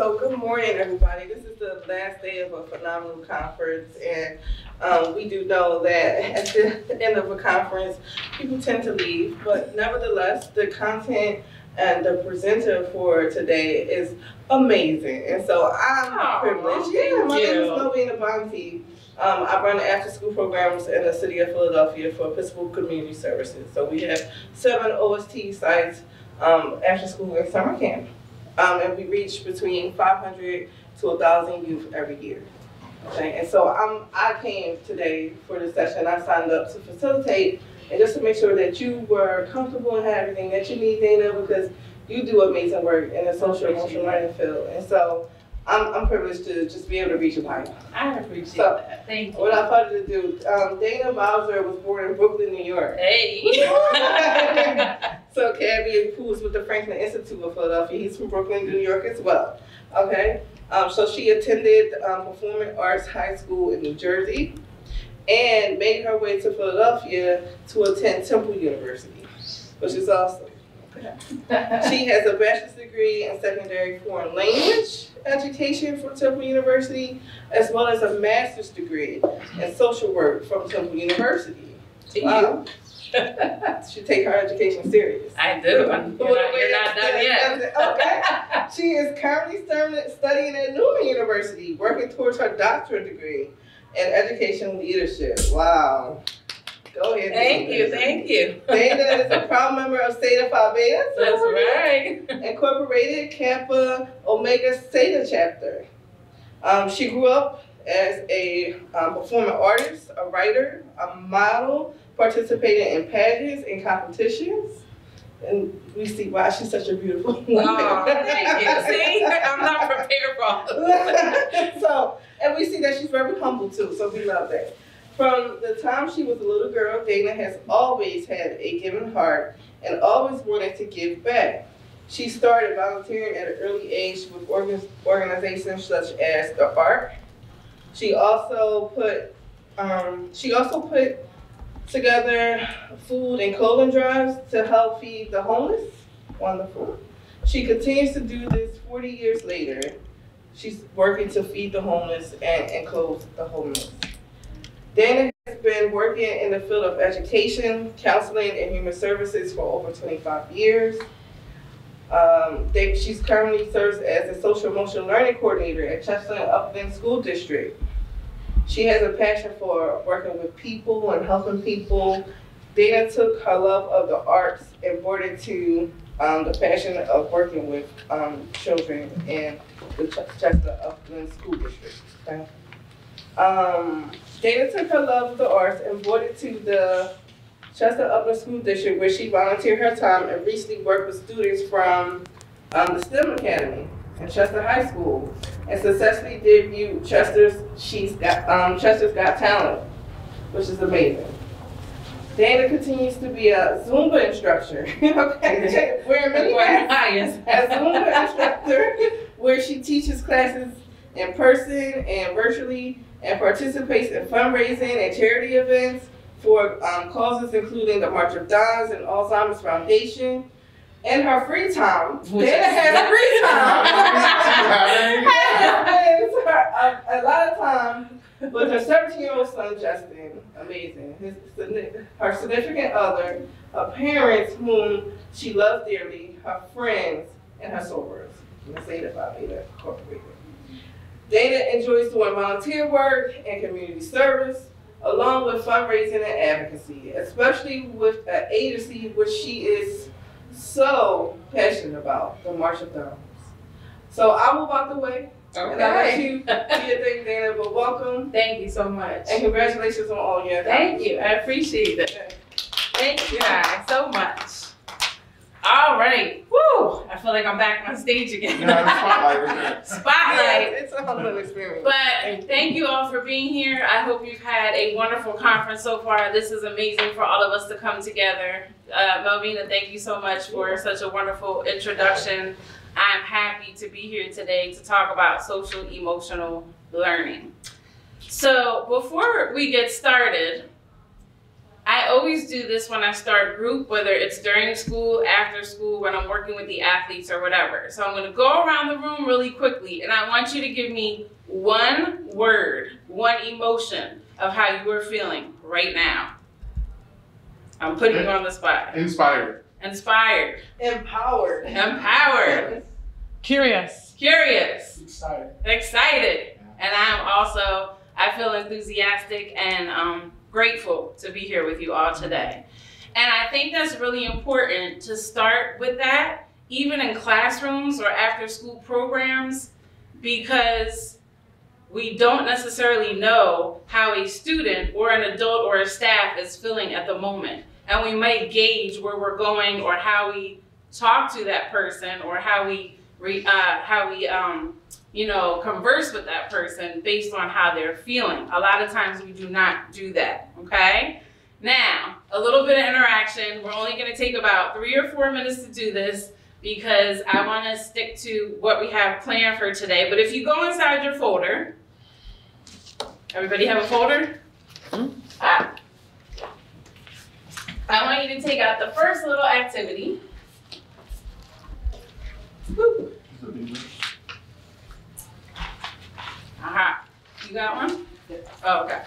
So good morning, everybody. This is the last day of a phenomenal conference, and um, we do know that at the end of a conference, people tend to leave, but nevertheless, the content and the presenter for today is amazing. And so I'm Aw, privileged. Yeah, my name is. Melvina Bonte. Um, I run after-school programs in the city of Philadelphia for Episcopal Community Services. So we have seven OST sites um, after school and summer camp. Um, and we reach between 500 to 1,000 youth every year. Okay, and so I'm, I came today for this session. I signed up to facilitate and just to make sure that you were comfortable and had everything that you need, Dana, because you do amazing work in the social emotional learning field. And so I'm, I'm privileged to just be able to reach you high. I appreciate So, that. Thank you. What I thought to do, um, Dana Bowser was born in Brooklyn, New York. Hey. So Cabby, who was with the Franklin Institute of Philadelphia, he's from Brooklyn, New York as well. Okay, um, so she attended um, Performing Arts High School in New Jersey, and made her way to Philadelphia to attend Temple University, which is awesome. She has a bachelor's degree in secondary foreign language education from Temple University, as well as a master's degree in social work from Temple University. Wow. She take her education serious. I do. You're not, you're not done yet. Okay. She is currently studying studying at Neumann University, working towards her doctorate degree in education leadership. Wow. Go ahead. Thank Dana. you, thank you. Dana is a proud member of Zeta Phi Beta. That's right. Incorporated Kappa Omega Theta chapter. Um, she grew up as a um, performing artist, a writer, a model, participating in pageants and competitions. And we see why she's such a beautiful woman. Oh, thank you. See, I'm not prepared for all of so, and we see that she's very humble too, so we love that. From the time she was a little girl, Dana has always had a giving heart and always wanted to give back. She started volunteering at an early age with organ- organizations such as the ARC. She also put um, she also put together food and clothing drives to help feed the homeless. Wonderful. She continues to do this 40 years later. She's working to feed the homeless and, and clothe the homeless. Dana has been working in the field of education, counseling, and human services for over 25 years. Um, they, she's currently serves as a social emotional learning coordinator at Chester and Upland School District. She has a passion for working with people and helping people. Dana took her love of the arts and brought it to um, the passion of working with um, children in the Ch- Chester Upland School District. Um, Dana took her love of the arts and brought it to the Chester Upland School District where she volunteered her time and recently worked with students from um, the STEM Academy in Chester High School and successfully debuted Chester's She's Got um, Chester's Got Talent, which is amazing. Dana continues to be a Zumba instructor. okay, wearing many hats as Zumba instructor, where she teaches classes in person and virtually, and participates in fundraising and charity events for um, causes including the March of Dimes and Alzheimer's Foundation. In her free time, Dana has free time. Has a, a lot of time with her 17-year-old son Justin. Amazing. His her significant other, her parents whom she loves dearly, her friends, and her sorors. Let's say that about Incorporated. Dana enjoys doing volunteer work and community service, along with fundraising and advocacy, especially with an agency which she is so passionate about, the March of Dimes. So I will walk away and I'll let Okay. you do your thing, Dana, but welcome Thank you so much. and congratulations on all your Thank you. I appreciate it. Thank you guys so much. All right. Woo! I feel like I'm back on stage again. Yeah, the spotlight. Spotlight. Yeah, it's a humbling experience. But thank you all for being here. I hope you've had a wonderful conference so far. This is amazing for all of us to come together. Uh, Melvina, thank you so much for such a wonderful introduction. I'm happy to be here today to talk about social emotional learning. So before we get started, I always do this when I start group, whether it's during school, after school, when I'm working with the athletes or whatever. So I'm gonna go around the room really quickly and I want you to give me one word, one emotion of how you are feeling right now. I'm putting you on the spot. Inspired. Inspired. Empowered. Empowered. Curious. Curious. Excited. Excited. And I'm also, I feel enthusiastic and um, grateful to be here with you all today. And I think that's really important to start with that, even in classrooms or after school programs, because we don't necessarily know how a student or an adult or a staff is feeling at the moment. And we might gauge where we're going or how we talk to that person or how we, re, uh, how we um, you know, converse with that person based on how they're feeling. A lot of times we do not do that, okay? Now, a little bit of interaction. We're only gonna take about three or four minutes to do this because I wanna stick to what we have planned for today. But if you go inside your folder, everybody have a folder? Ah. I want you to take out the first little activity. Woo. Aha. You got one? Oh, okay.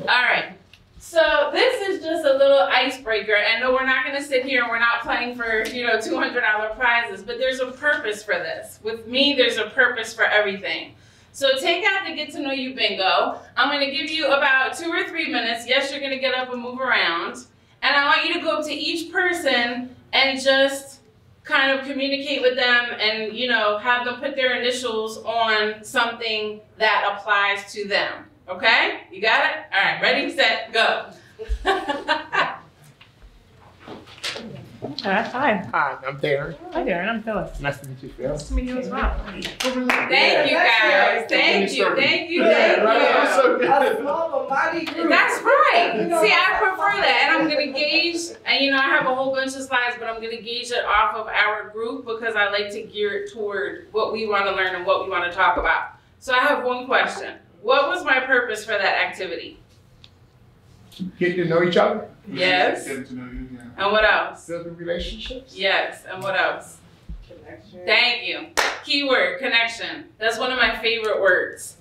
All right. So this is just a little icebreaker. And no, we're not going to sit here and we're not playing for, you know, $200 prizes, but there's a purpose for this. With me, there's a purpose for everything. So take out the get to know you bingo. I'm going to give you about two or three minutes. Yes, you're going to get up and move around. And I want you to go up to each person and just kind of communicate with them and you know have them put their initials on something that applies to them. Okay? You got it? All right ready set go Uh, hi. Hi, I'm Darren. Hi, Darren. I'm Phyllis. Nice to meet you, Phil. Nice to meet you as well. thank you guys thank you thank you Yeah, thank you I'm so A good. small but mighty group. That's right. See, I prefer that. And I'm going to gauge, and you know, I have a whole bunch of slides, but I'm going to gauge it off of our group because I like to gear it toward what we want to learn and what we want to talk about. So I have one question. What was my purpose for that activity? Get to know each other. Yes. Get to know you, yeah. And what else? Building relationships. Yes. And what else? Connection. Thank you. Keyword connection. That's one of my favorite words.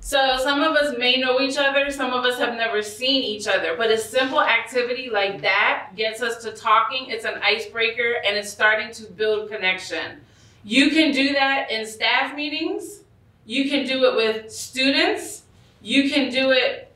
So some of us may know each other, some of us have never seen each other, but a simple activity like that gets us to talking. It's an icebreaker and it's starting to build connection. You can do that in staff meetings. You can do it with students. You can do it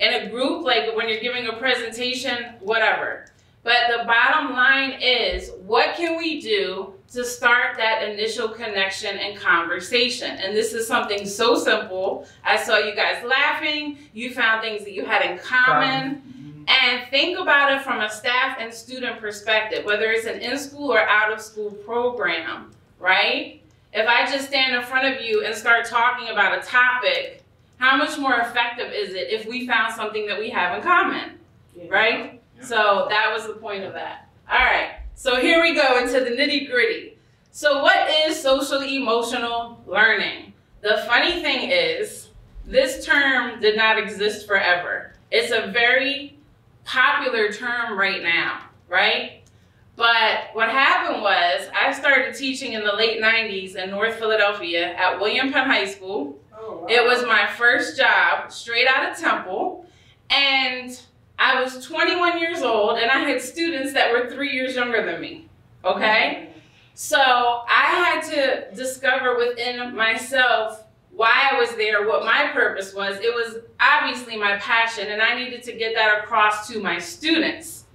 in a group, like when you're giving a presentation, whatever. But the bottom line is, what can we do to start that initial connection and conversation? And this is something so simple. I saw you guys laughing. You found things that you had in common. Mm-hmm. And think about it from a staff and student perspective, whether it's an in school or out of school program, right? If I just stand in front of you and start talking about a topic, how much more effective is it if we found something that we have in common, Yeah. right? So that was the point of that. All right, so here we go into the nitty gritty. So, what is social emotional learning? The funny thing is, this term did not exist forever. It's a very popular term right now, right? But what happened was, I started teaching in the late 90s in North Philadelphia at William Penn High School. Oh, wow. It was my first job straight out of Temple. And I was 21 years old and I had students that were three years younger than me. Okay? So I had to discover within myself why I was there, what my purpose was. It was obviously my passion, and I needed to get that across to my students.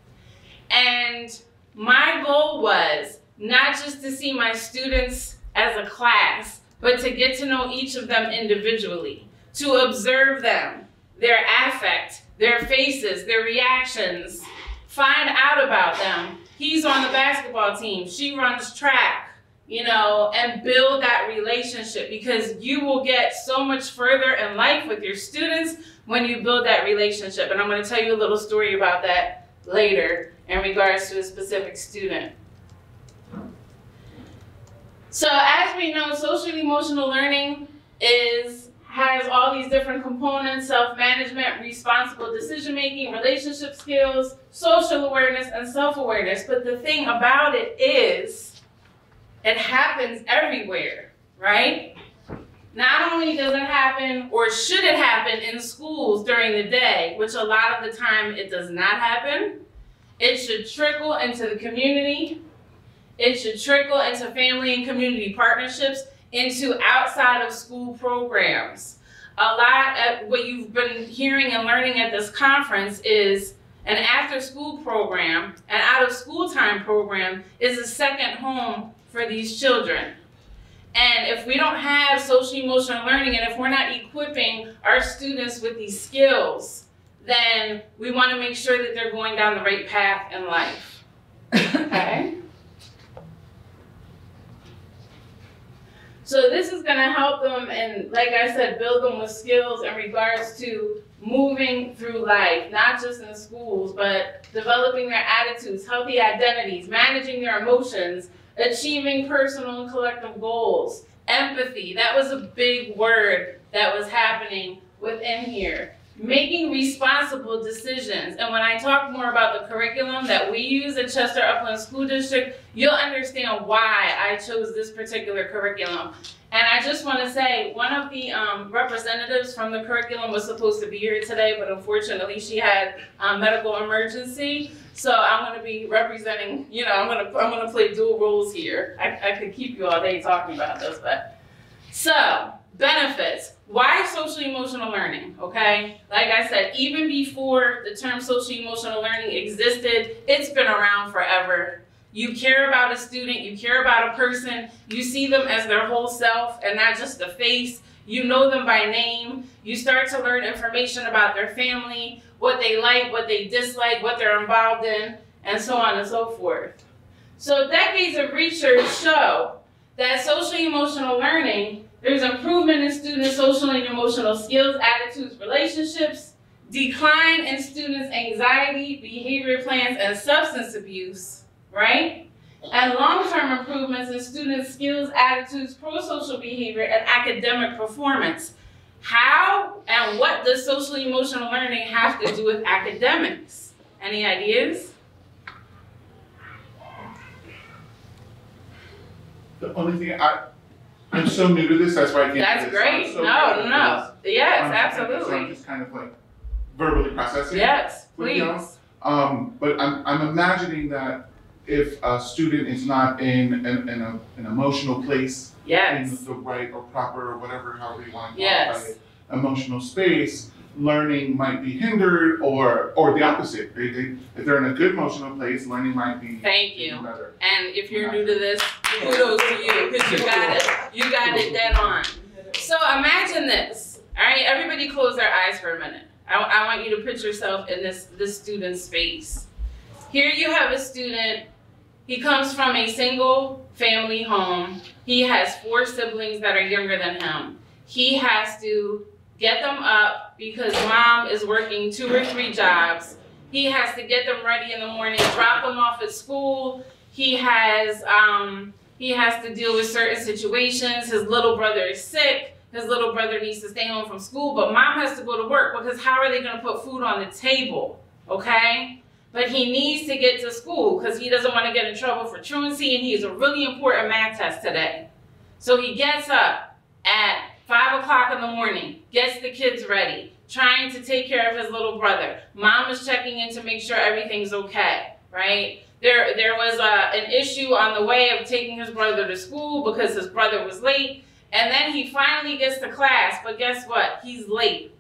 And my goal was not just to see my students as a class, but to get to know each of them individually, to observe them, their affect, their faces, their reactions, find out about them. He's on the basketball team, she runs track, you know, and build that relationship because you will get so much further in life with your students when you build that relationship. And I'm going to tell you a little story about that later in regards to a specific student. So, as we know, social emotional learning is has all these different components self-management responsible decision making relationship skills social awareness and self-awareness. But the thing about it is it happens everywhere right? Not only does it happen or should it happen in schools during the day which a lot of the time it does not happen it should trickle into the community. It should trickle into family and community partnerships into outside of school programs. A lot of what you've been hearing and learning at this conference is an after school program, an out of school time program is a second home for these children. And if we don't have social emotional learning and if we're not equipping our students with these skills, then we want to make sure that they're going down the right path in life. Okay? So this is going to help them and like I said, build them with skills in regards to moving through life, not just in schools, but developing their attitudes, healthy identities, managing their emotions, achieving personal and collective goals, empathy. That was a big word that was happening within here. Making responsible decisions. And when I talk more about the curriculum that we use at Chester Upland School District, you'll understand why I chose this particular curriculum. And I just want to say, one of the um, representatives from the curriculum was supposed to be here today, but unfortunately she had a medical emergency. So I'm going to be representing, you know, I'm going to I'm going to play dual roles here. I, I could keep you all day talking about this, but so benefits. Why social emotional learning? Okay, like I said, even before the term social emotional learning existed, it's been around forever. You care about a student, you care about a person, you see them as their whole self and not just the face. You know them by name. You start to learn information about their family, what they like, what they dislike, what they're involved in, and so on and so forth. So decades of research show that social emotional learning, there's improvement in students' social and emotional skills, attitudes, relationships, decline in students' anxiety, behavior plans, and substance abuse, right? And long-term improvements in students' skills, attitudes, pro-social behavior, and academic performance. How and what does social emotional learning have to do with academics? Any ideas? The only thing I, I'm so new to this, that's why I can't. That's this. Great. so No, to no. Yes, this. So I'm absolutely. just kind of like verbally processing. Yes, with you. please. Um, but I'm, I'm imagining that if a student is not in an, in a, an emotional place, Yes. in the right or proper or whatever, however you want to Yes. qualify it, emotional space, learning might be hindered or, or the opposite. They, they, if they're in a good emotional place, learning might be Thank you. better. And if you're new to this, kudos to you because you got it. You got it dead on. So imagine this. All right, everybody close their eyes for a minute. I, I want you to put yourself in this this student's space. Here you have a student. He comes from a single family home. He has four siblings that are younger than him. He has to get them up because mom is working two or three jobs. He has to get them ready in the morning, drop them off at school. He has um, he has to deal with certain situations. His little brother is sick. His little brother needs to stay home from school, but mom has to go to work because how are they going to put food on the table? Okay? But he needs to get to school because he doesn't want to get in trouble for truancy and he has a really important math test today. So he gets up at five o'clock in the morning, gets the kids ready, trying to take care of his little brother. Mom is checking in to make sure everything's okay, right? There, there was uh, an issue on the way of taking his brother to school because his brother was late. And then he finally gets to class, but guess what? He's late.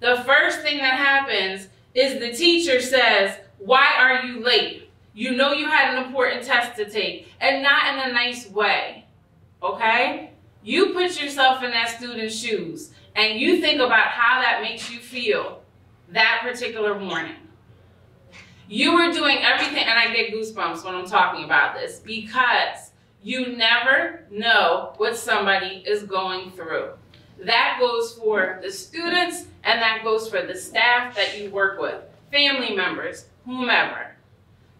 The first thing that happens is the teacher says, Why are you late? You know you had an important test to take, and not in a nice way. Okay? You put yourself in that student's shoes and you think about how that makes you feel that particular morning. You were doing everything, and I get goosebumps when I'm talking about this because you never know what somebody is going through. That goes for the students and that goes for the staff that you work with, family members, whomever.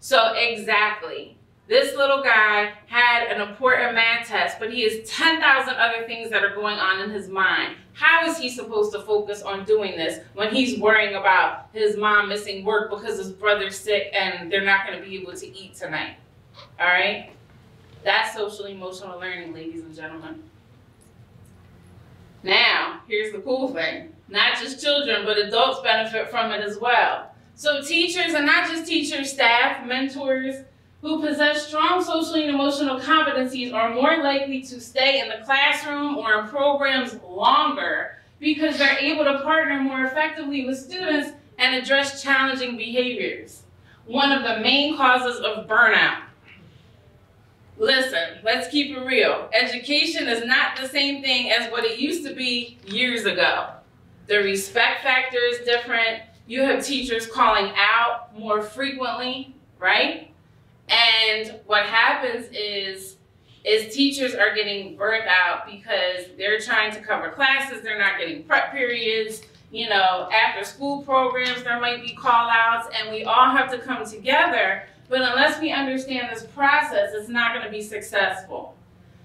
So, exactly. This little guy had an important math test, but he has 10,000 other things that are going on in his mind. How is he supposed to focus on doing this when he's worrying about his mom missing work because his brother's sick and they're not going to be able to eat tonight? All right? That's social emotional learning, ladies and gentlemen. Now, here's the cool thing. Not just children, but adults benefit from it as well. So teachers, and not just teachers, staff, mentors, who possess strong social and emotional competencies are more likely to stay in the classroom or in programs longer because they're able to partner more effectively with students and address challenging behaviors. One of the main causes of burnout Listen, let's keep it real. Education is not the same thing as what it used to be years ago. The respect factor is different. You have teachers calling out more frequently, right? And what happens is is teachers are getting burnt out because they're trying to cover classes, they're not getting prep periods, you know, after school programs there might be call outs and we all have to come together but unless we understand this process, it's not going to be successful.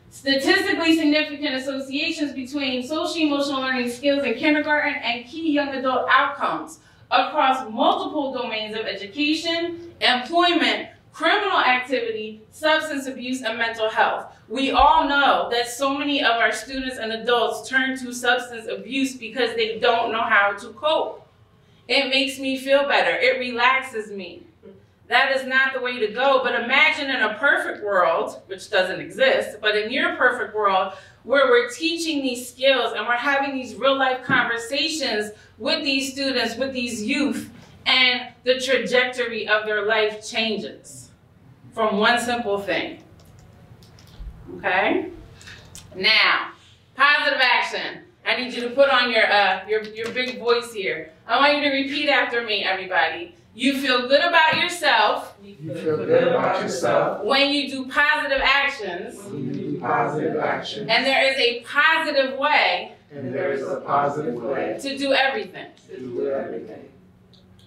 Statistically significant associations between social emotional learning skills in kindergarten and key young adult outcomes across multiple domains of education, employment, criminal activity, substance abuse, and mental health. We all know that so many of our students and adults turn to substance abuse because they don't know how to cope. It makes me feel better. It relaxes me. That is not the way to go. But imagine in a perfect world, which doesn't exist, but in your perfect world, where we're teaching these skills and we're having these real life conversations with these students, with these youth, and the trajectory of their life changes from one simple thing. Okay? Now, positive action. I need you to put on your, uh, your, your big voice here. I want you to repeat after me, everybody. You feel good about yourself. You feel good about yourself when you do positive actions. when you do positive action. And there is a positive way. And there is a positive way to do everything. to do everything.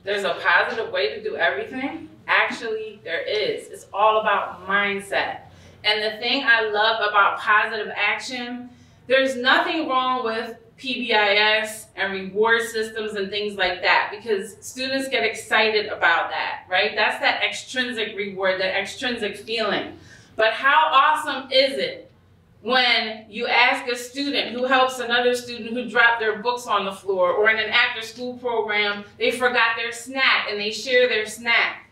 There's a positive way to do everything. Actually, there is. It's all about mindset. And the thing I love about positive action, there's nothing wrong with PBIS and reward systems and things like that because students get excited about that, right? That's that extrinsic reward, that extrinsic feeling. But how awesome is it when you ask a student who helps another student who dropped their books on the floor or in an after school program, they forgot their snack and they share their snack.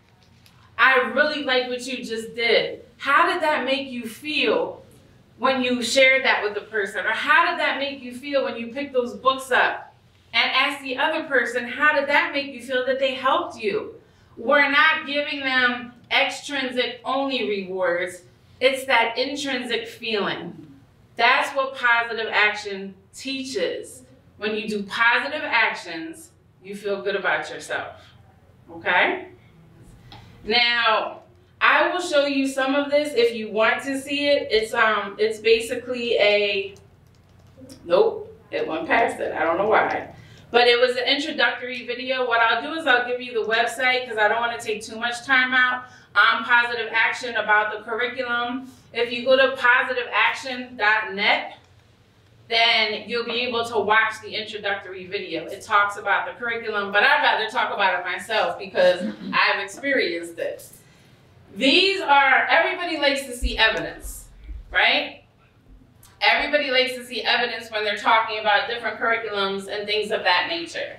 I really like what you just did. How did that make you feel when you shared that with the person? Or how did that make you feel when you picked those books up and asked the other person, how did that make you feel that they helped you? We're not giving them extrinsic only rewards, it's that intrinsic feeling. That's what positive action teaches. When you do positive actions, you feel good about yourself. Okay? Now, I will show you some of this if you want to see it. It's um it's basically a nope, it went past it. I don't know why. But it was an introductory video. What I'll do is I'll give you the website because I don't want to take too much time out on positive action about the curriculum. If you go to positiveaction.net, then you'll be able to watch the introductory video. It talks about the curriculum, but I'd rather talk about it myself because I've experienced it. These are, everybody likes to see evidence, right? Everybody likes to see evidence when they're talking about different curriculums and things of that nature.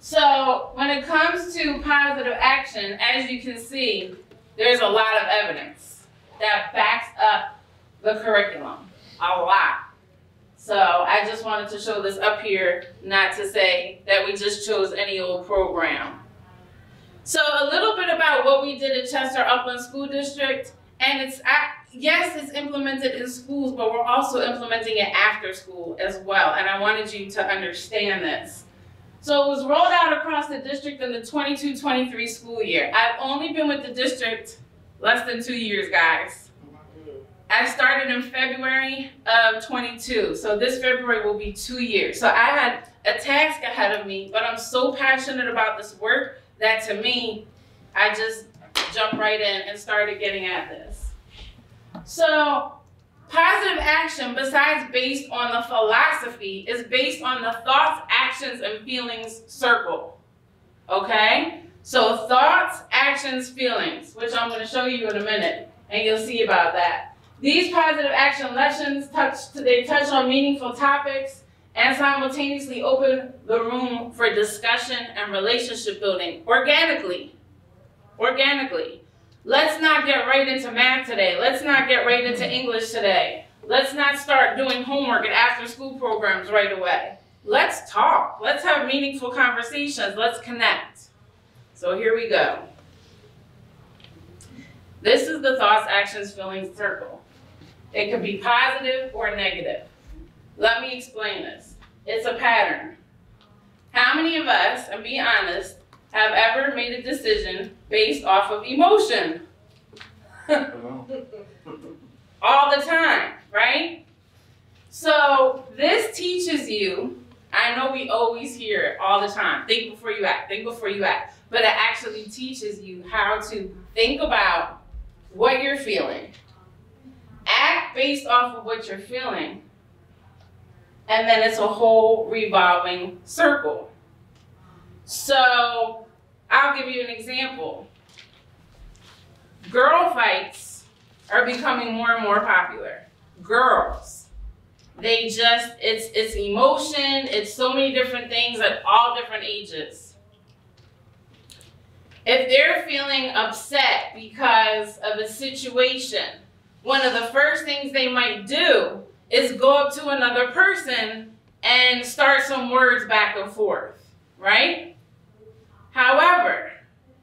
So when it comes to positive action, as you can see, there's a lot of evidence that backs up the curriculum, a lot. So I just wanted to show this up here, not to say that we just chose any old program. So a little bit about what we did at Chester Upland School District, and it's yes, it's implemented in schools, but we're also implementing it after school as well. And I wanted you to understand this. So it was rolled out across the district in the 22-23 school year. I've only been with the district less than two years, guys. I started in February of 22, so this February will be two years. So I had a task ahead of me, but I'm so passionate about this work that to me, I just jumped right in and started getting at this. So, positive action, besides based on the philosophy, is based on the thoughts, actions, and feelings circle. Okay? So, thoughts, actions, feelings, which I'm going to show you in a minute, and you'll see about that. These positive action lessons touch they touch on meaningful topics and simultaneously open the room for discussion and relationship building organically. Organically. Let's not get right into math today. Let's not get right into English today. Let's not start doing homework and after school programs right away. Let's talk. Let's have meaningful conversations. Let's connect. So here we go. This is the thoughts, actions, feelings circle. It could be positive or negative. Let me explain this. It's a pattern. How many of us, and be honest, have ever made a decision based off of emotion? All the time, right? So this teaches you, I know we always hear it all the time, think before you act, think before you act, but it actually teaches you how to think about what you're feeling, act based off of what you're feeling, and then it's a whole revolving circle. So I'll give you an example. Girl fights are becoming more and more popular. Girls. They just, it's it's emotion, it's so many different things at all different ages. If they're feeling upset because of a situation, one of the first things they might do is go up to another person and start some words back and forth, right? However,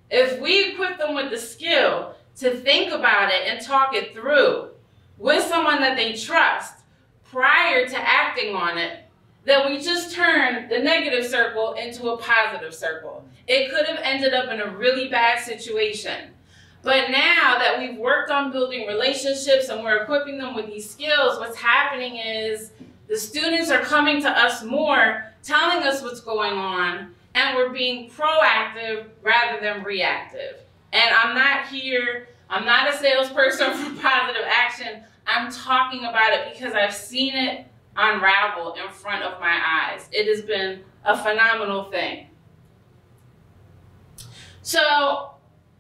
if we equip them with the skill to think about it and talk it through with someone that they trust prior to acting on it, then we just turn the negative circle into a positive circle. It could have ended up in a really bad situation. But now that we've worked on building relationships and we're equipping them with these skills, what's happening is the students are coming to us more, telling us what's going on, and we're being proactive rather than reactive. And I'm not here, I'm not a salesperson for positive action. I'm talking about it because I've seen it unravel in front of my eyes. It has been a phenomenal thing. So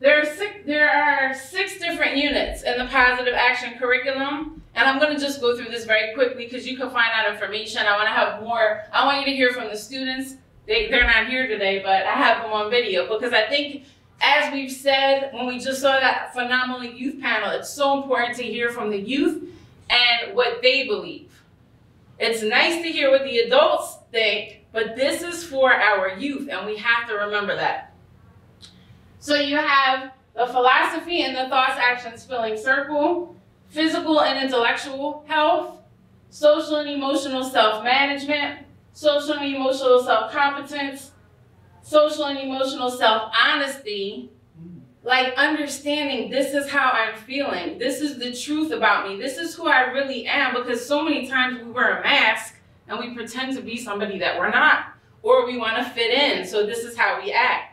there are six, there are six different units in the positive action curriculum. And I'm going to just go through this very quickly because you can find out information. I want to have more, I want you to hear from the students. They, they're not here today, but I have them on video because I think, as we've said, when we just saw that phenomenal youth panel, it's so important to hear from the youth and what they believe. It's nice to hear what the adults think, but this is for our youth, and we have to remember that. So you have the philosophy and the thoughts, actions, feeling circle, physical and intellectual health, social and emotional self-management, social and emotional self-competence, social and emotional self-honesty, like understanding this is how I'm feeling. This is the truth about me. This is who I really am because so many times we wear a mask and we pretend to be somebody that we're not or we want to fit in. So this is how we act.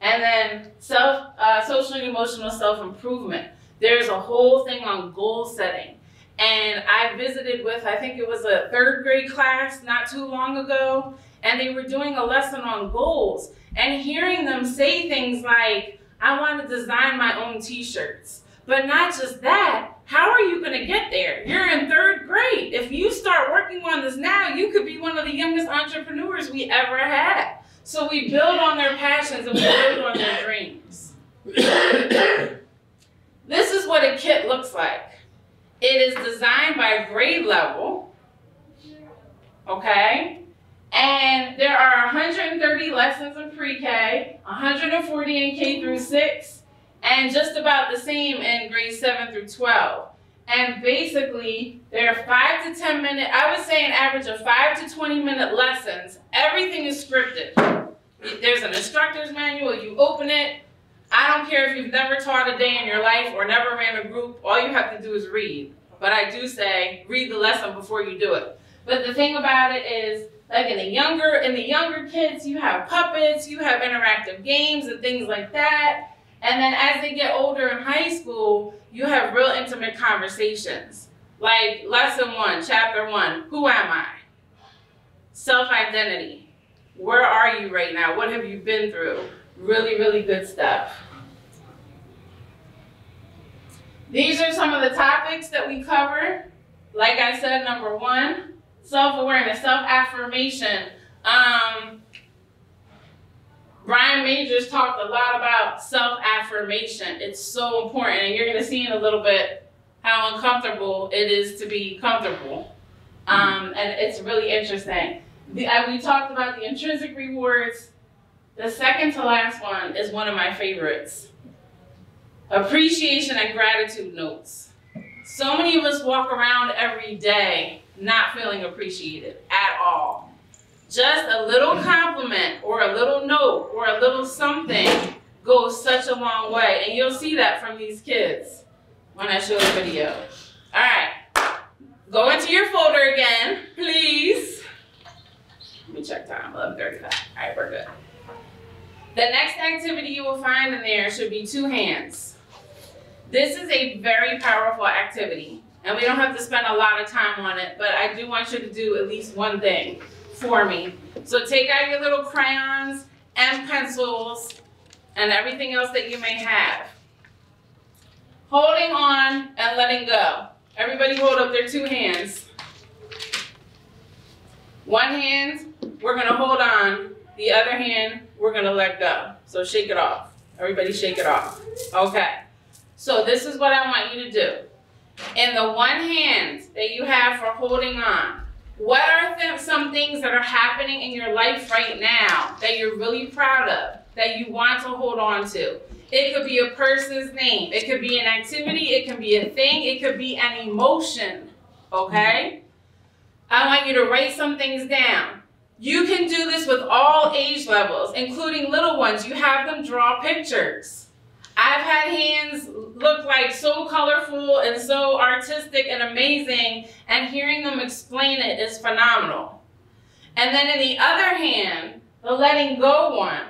And then self, uh, social and emotional self-improvement. There's a whole thing on goal setting. And I visited with, I think it was a third grade class not too long ago, and they were doing a lesson on goals. And hearing them say things like, I want to design my own t-shirts. But not just that, how are you going to get there? You're in third grade. If you start working on this now, you could be one of the youngest entrepreneurs we ever had. So we build on their passions and we build on their dreams. this is what a kit looks like. It is designed by grade level, okay? And there are 130 lessons in pre-K, 140 in K through 6, and just about the same in grades 7 through 12. And basically, there are 5 to 10 minute, I would say an average of 5 to 20 minute lessons. Everything is scripted. There's an instructor's manual, you open it. I don't care if you've never taught a day in your life or never ran a group, all you have to do is read. But I do say, read the lesson before you do it. But the thing about it is, like in the younger in the younger kids, you have puppets, you have interactive games and things like that. And then as they get older in high school, you have real intimate conversations. Like lesson one, chapter one Who am I? Self identity. Where are you right now? What have you been through? Really, really good stuff. These are some of the topics that we cover. Like I said, number one, self awareness, self affirmation. Um, Brian Majors talked a lot about self affirmation. It's so important, and you're going to see in a little bit how uncomfortable it is to be comfortable. Um, and it's really interesting. The, uh, we talked about the intrinsic rewards. The second to last one is one of my favorites appreciation and gratitude notes. So many of us walk around every day not feeling appreciated at all. Just a little compliment or a little note or a little something goes such a long way. And you'll see that from these kids when I show the video. All right, go into your folder again, please. Let me check time, 11.35. All right, we're good. The next activity you will find in there should be two hands. This is a very powerful activity, and we don't have to spend a lot of time on it, but I do want you to do at least one thing for me. So take out your little crayons and pencils and everything else that you may have. Holding on and letting go. Everybody hold up their two hands. One hand, we're gonna hold on. The other hand, we're gonna let go. So shake it off. Everybody shake it off. Okay. So this is what I want you to do. In the one hand that you have for holding on, what are th some things that are happening in your life right now that you're really proud of, that you want to hold on to? It could be a person's name. It could be an activity. It can be a thing. It could be an emotion. Okay? I want you to write some things down. You can do this with all age levels, including little ones. You have them draw pictures. I've had hands look like so colorful and so artistic and amazing, and hearing them explain it is phenomenal. And then in the other hand, the letting go one.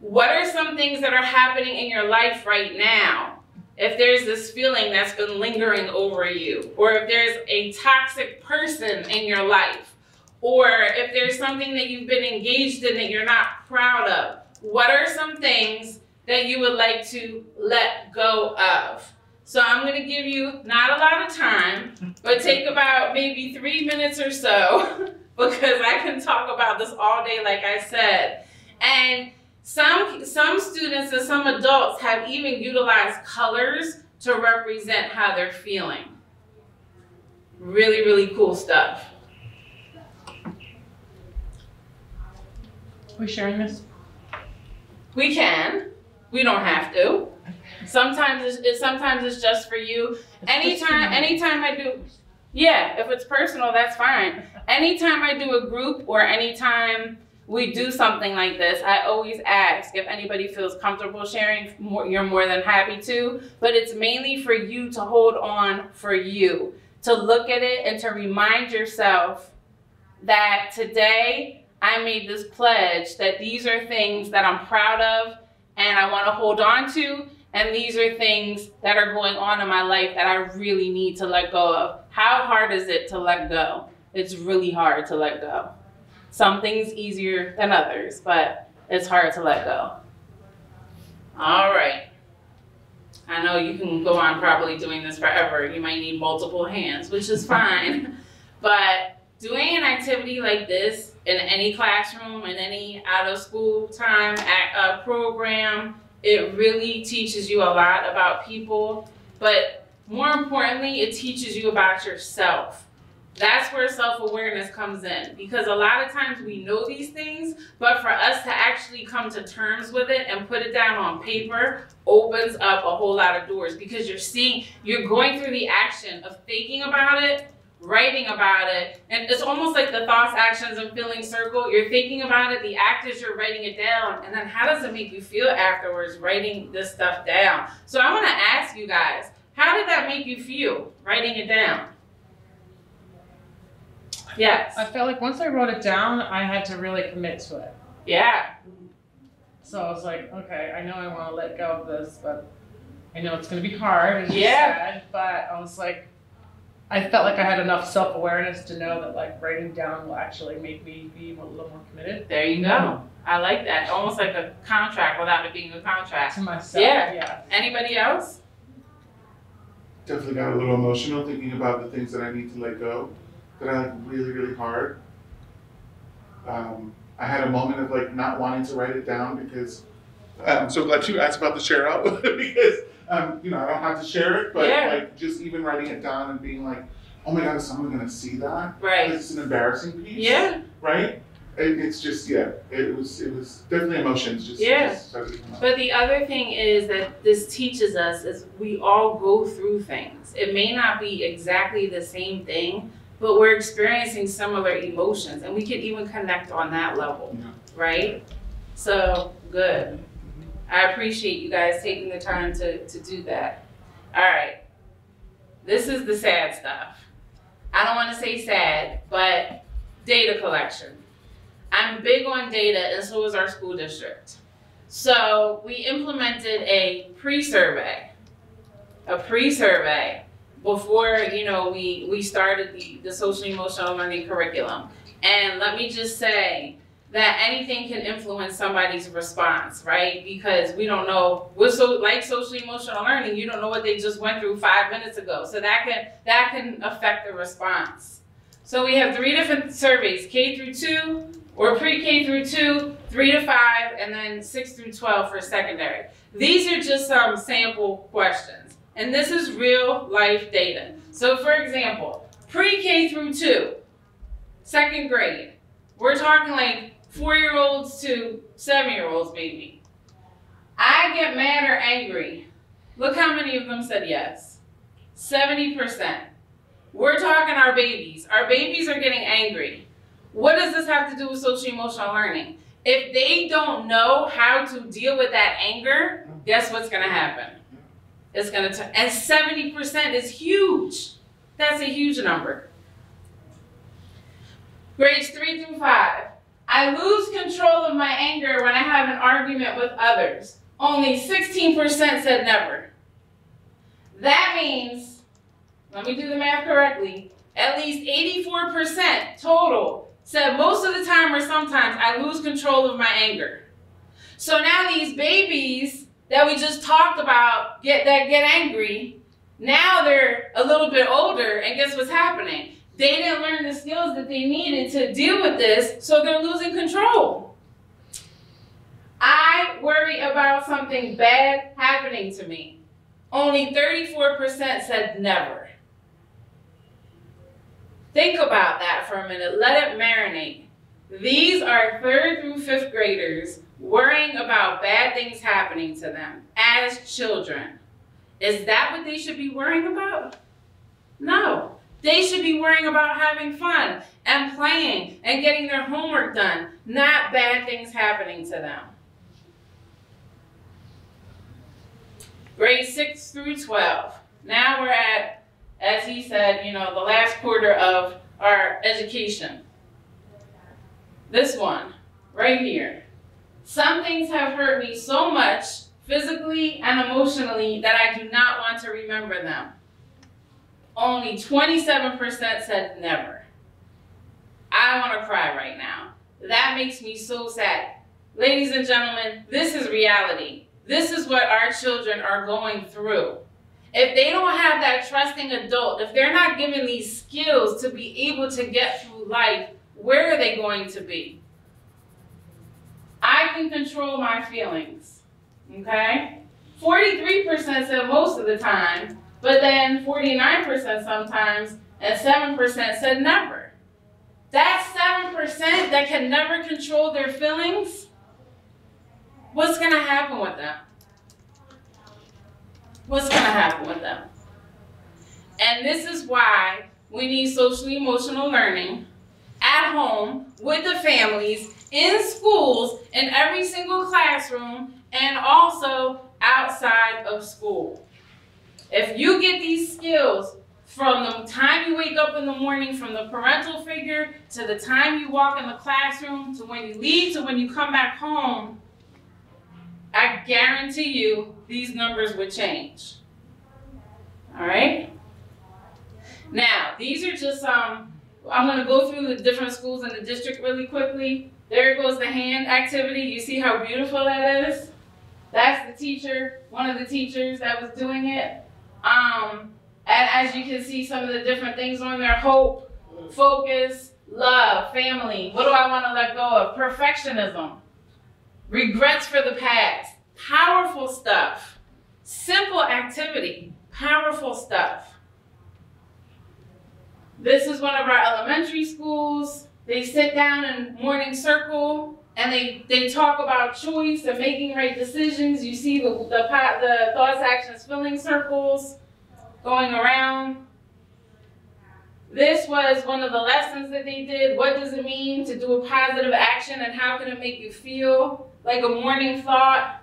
What are some things that are happening in your life right now? If there's this feeling that's been lingering over you, or if there's a toxic person in your life, or if there's something that you've been engaged in that you're not proud of, what are some things that you would like to let go of. So I'm going to give you not a lot of time, but take about maybe three minutes or so because I can talk about this all day, like I said. And some, some students and some adults have even utilized colors to represent how they're feeling. Really, really cool stuff. Are we sharing this? We can. We don't have to. Sometimes it's, it, sometimes it's just for you. Anytime, anytime I do, yeah, if it's personal, that's fine. Anytime I do a group or anytime we do something like this, I always ask if anybody feels comfortable sharing. More, you're more than happy to, but it's mainly for you to hold on for you, to look at it and to remind yourself that today I made this pledge that these are things that I'm proud of and I want to hold on to. And these are things that are going on in my life that I really need to let go of. How hard is it to let go? It's really hard to let go. Some things easier than others, but it's hard to let go. All right. I know you can go on probably doing this forever. You might need multiple hands, which is fine. but doing an activity like this in any classroom, in any out of school time uh, program, it really teaches you a lot about people. But more importantly, it teaches you about yourself. That's where self-awareness comes in because a lot of times we know these things, but for us to actually come to terms with it and put it down on paper opens up a whole lot of doors because you're seeing, you're going through the action of thinking about it, writing about it, and it's almost like the thoughts, actions, and feelings circle. You're thinking about it, the act is you're writing it down, and then how does it make you feel afterwards writing this stuff down? So I want to ask you guys, how did that make you feel writing it down? Yes. I felt like once I wrote it down, I had to really commit to it. Yeah. So I was like, okay, I know I want to let go of this, but I know it's going to be hard, Yeah. said. But I was like, I felt like I had enough self awareness to know that like writing down will actually make me be a little more committed There you go. I like that. Almost like a contract without it being a contract. to myself. Yeah. yeah. Anybody else? Definitely got a little emotional thinking about the things that I need to let go that I like really, really hard. Um, I had a moment of like not wanting to write it down because I'm so glad you asked about the share out because um, you know I don't have to share it, but Yeah. like just even writing it down and being like, oh my god, is someone gonna see that? Right. It's an embarrassing piece. Yeah. Right. It, it's just yeah. It was it was definitely emotions just. Yeah. just started to come out. But the other thing is that this teaches us is we all go through things. It may not be exactly the same thing, but we're experiencing similar emotions and we can even connect on that level, Yeah. right? So, good. I appreciate you guys taking the time to, to do that. All right. This is the sad stuff. I don't want to say sad, but data collection. I'm big on data, and so is our school district. So we implemented a pre-survey, a pre-survey before you know we we started the the social emotional learning curriculum. And let me just say that anything can influence somebody's response, right? Because we don't know we're so like social emotional learning, you don't know what they just went through five minutes ago. So that can that can affect the response. So we have three different surveys, K through two, or pre-K through two, three to five, and then six through 12 for secondary. These are just some sample questions. And this is real life data. So for example, pre-K through two, second grade, we're talking like four-year-olds to seven-year-olds maybe. I get mad or angry. Look how many of them said yes. 70%. We're talking our babies. Our babies are getting angry. What does this have to do with social emotional learning? If they don't know how to deal with that anger, guess what's going to happen? It's going to turn, and 70% is huge. That's a huge number. Grades three through five. I lose control of my anger when I have an argument with others. Only 16% said never. That means, let me do the math correctly, at least 84% total said most of the time or sometimes I lose control of my anger. So now these babies that we just talked about get that get angry, now they're a little bit older and guess what's happening? They didn't learn the skills that they needed to deal with this, so they're losing control. I worry about something bad happening to me. Only 34% said never. Think about that for a minute. Let it marinate. These are third through fifth graders worrying about bad things happening to them as children. Is that what they should be worrying about? No. They should be worrying about having fun and playing and getting their homework done, not bad things happening to them. Grade 6 through 12. Now we're at, as he said, you know, the last quarter of our education. This one, right here. Some things have hurt me so much, physically and emotionally, that I do not want to remember them. Only 27% said never. I want to cry right now. That makes me so sad. Ladies and gentlemen, this is reality. This is what our children are going through. If they don't have that trusting adult, if they're not given these skills to be able to get through life, where are they going to be? I can control my feelings. Okay? 43% said most of the time, but then 49% sometimes, and 7% said never. That 7% that can never control their feelings, what's going to happen with them? What's going to happen with them? And this is why we need social emotional learning at home with the families, in schools, in every single classroom, and also outside of school. If you get these skills from the time you wake up in the morning, from the parental figure to the time you walk in the classroom, to when you leave, to when you come back home, I guarantee you these numbers would change. All right? Now, these are just um I'm going to go through the different schools in the district really quickly. There goes the hand activity. You see how beautiful that is? That's the teacher, one of the teachers that was doing it. Um, and as you can see, some of the different things on there hope, focus, love, family. What do I want to let go of? Perfectionism, regrets for the past, powerful stuff, simple activity, powerful stuff. This is one of our elementary schools. They sit down in morning circle and they, they talk about choice and making right decisions. You see the, the, the thoughts, actions, feeling circles going around. This was one of the lessons that they did. What does it mean to do a positive action and how can it make you feel? Like a morning thought.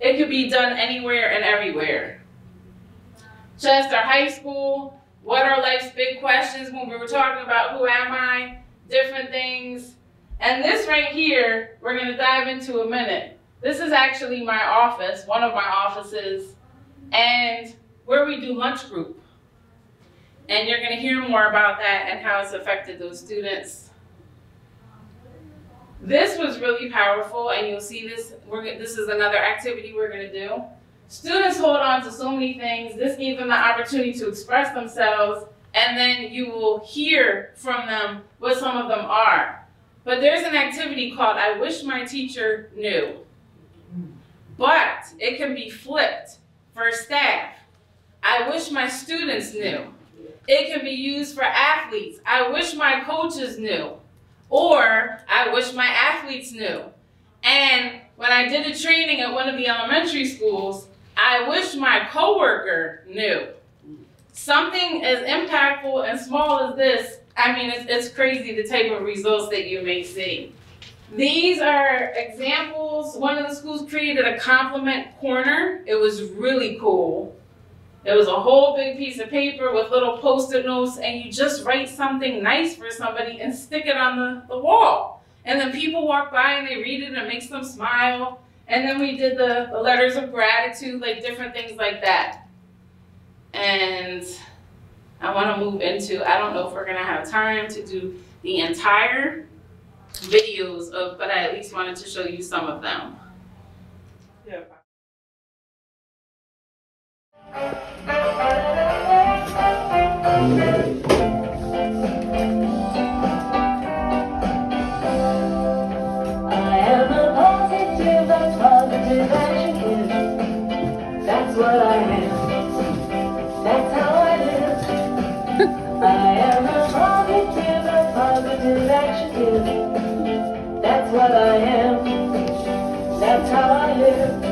It could be done anywhere and everywhere. Chester High School, what are life's big questions when we were talking about who am I? Different things. And this right here, we're going to dive into a minute. This is actually my office, one of my offices, and where we do lunch group. And you're going to hear more about that and how it's affected those students. This was really powerful, and you'll see this. We're, this is another activity we're going to do. Students hold on to so many things. This gave them the opportunity to express themselves, and then you will hear from them what some of them are. But there's an activity called I Wish My Teacher Knew. But it can be flipped for staff. I wish my students knew. It can be used for athletes. I wish my coaches knew. Or I wish my athletes knew. And when I did a training at one of the elementary schools, I wish my coworker knew. Something as impactful and small as this, I mean, it's, it's crazy the type of results that you may see. These are examples. One of the schools created a compliment corner. It was really cool. It was a whole big piece of paper with little post-it notes, and you just write something nice for somebody and stick it on the, the wall. And then people walk by and they read it and it makes them smile. And then we did the, the letters of gratitude, like different things like that. And I want to move into, I don't know if we're going to have time to do the entire videos of, but I at least wanted to show you some of them. Yeah. What I am. That's how I live.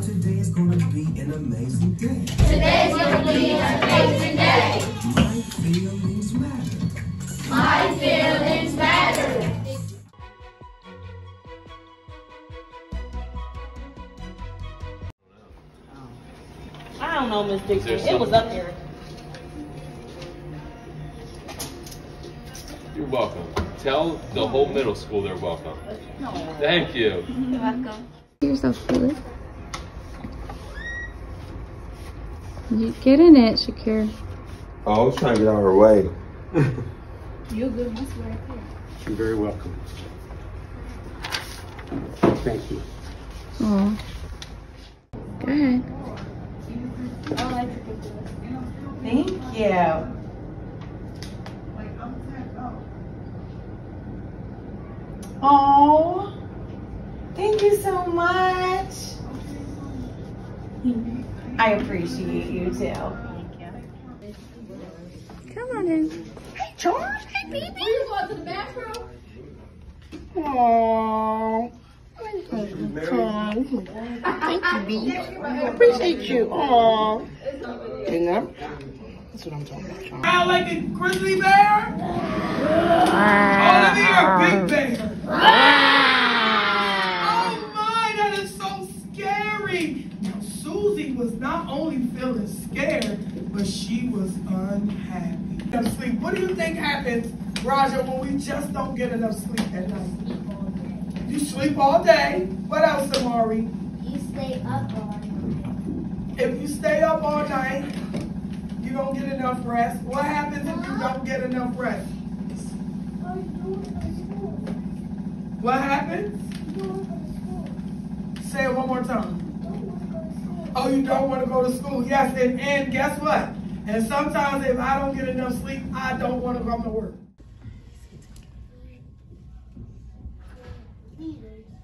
Today is gonna be an amazing day. Today's gonna be an amazing day. Don't know, Miss Dixon. there It was up there. You're welcome. Tell the whole middle school they're welcome. Thank you. You're welcome. yourself, Philip. You get in it, Shakir. Oh, I was trying to get out of her way. You're good. That's right there. You're very welcome. Thank you. Oh. Go ahead. Thank you. Oh, thank you so much. I appreciate you too. Come on in. Hey, George. Hey, baby. Will you go to the bathroom? Aww. Thank you, B. Appreciate you. Aww. Hang up. That's what I'm talking about. I like a grizzly bear. Oh, let me hear a big bear. Oh my, that is so scary. So Susie was not only feeling scared, but she was unhappy. Enough sleep. What do you think happens, Raja, when we just don't get enough sleep at night? You sleep all day. What else, Amari? You stay up all night. If you stay up all night, you don't get enough rest. What happens if you don't get enough rest? I don't go to school. What happens? Don't want to go. Say it one more time. Oh, you don't want to go to school. Yes, and, and guess what? And sometimes if I don't get enough sleep, I don't want to come to work.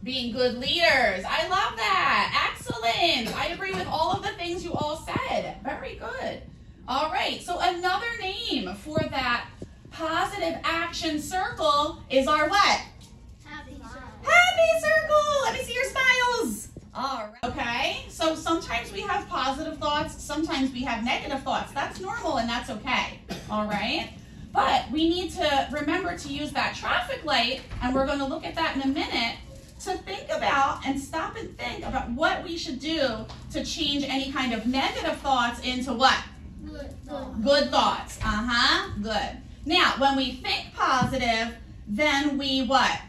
Being good leaders. I love that. Excellent. I agree with all of the things you all said. Very good. All right. So another name for that positive action circle is our what? Happy circle. Happy circle. Let me see your smiles. All right. Okay. So sometimes we have positive thoughts, sometimes we have negative thoughts. That's normal and that's okay. All right. But we need to remember to use that traffic light, and we're going to look at that in a minute to think about and stop and think about what we should do to change any kind of negative thoughts into what? Good thoughts. Good thoughts. Uh huh. Good. Now, when we think positive, then we what?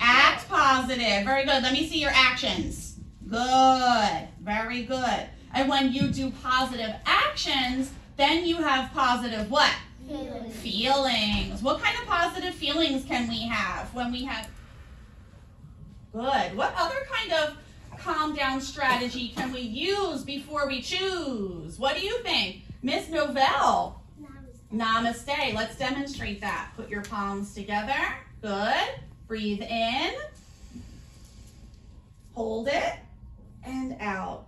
Act positive. Very good. Let me see your actions. Good. Very good. And when you do positive actions, then you have positive what? Feelings. Feelings. What kind of positive feelings can we have when we have? Good. What other kind of calm down strategy can we use before we choose? What do you think? Miss Novell. Namaste. Namaste. Let's demonstrate that. Put your palms together. Good. Breathe in. Hold it. And out.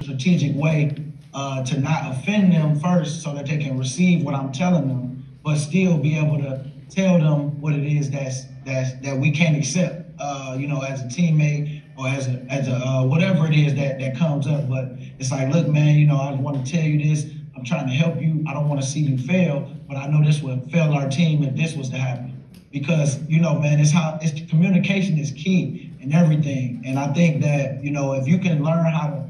strategic way uh, to not offend them first so that they can receive what I'm telling them, but still be able to tell them what it is that's, that's that we can't accept, uh, you know, as a teammate or as a, as a uh, whatever it is that, that comes up. But it's like, look, man, you know, I want to tell you this. I'm trying to help you. I don't want to see you fail, but I know this would fail our team if this was to happen. Because, you know, man, it's how it's communication is key in everything. And I think that, you know, if you can learn how to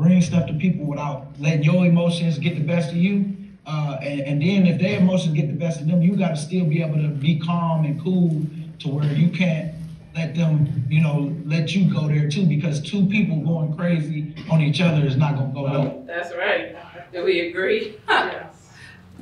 bring stuff to people without letting your emotions get the best of you. Uh, and, and then if their emotions get the best of them, you got to still be able to be calm and cool to where you can't let them, you know, let you go there too. Because two people going crazy on each other is not gonna go well. That's right. Do we agree? Yes.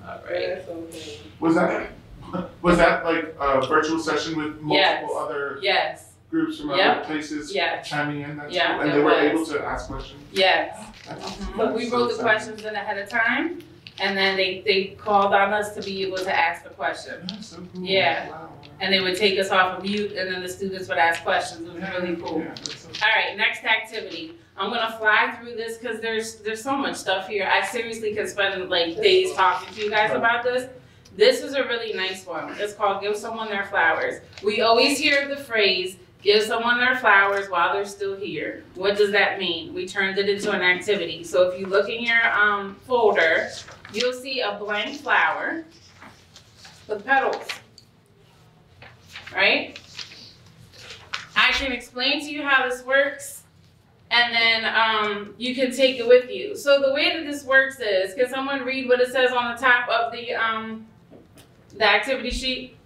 All right. That's okay. Was that was that like a virtual session with multiple Yes. other Yes. Groups from Yep. other places Yes. chiming in? That's Yeah, cool. and they were was. able to ask questions. Yes. That's- mm-hmm. But we that's so wrote the questions in ahead of time, and then they, they called on us to be able to ask the question. That's so cool. Yeah. Wow. And they would take us off of mute, and then the students would ask questions. It was really cool. Yeah, that's so All right, next activity. I'm gonna fly through this because there's there's so much stuff here. I seriously could spend like days talking to you guys about this. This is a really nice one. It's called "Give Someone Their Flowers." We always hear the phrase "Give someone their flowers while they're still here." What does that mean? We turned it into an activity. So if you look in your um, folder, you'll see a blank flower with petals. Right? I can explain to you how this works and then um, you can take it with you. So the way that this works is, can someone read what it says on the top of the um, the activity sheet?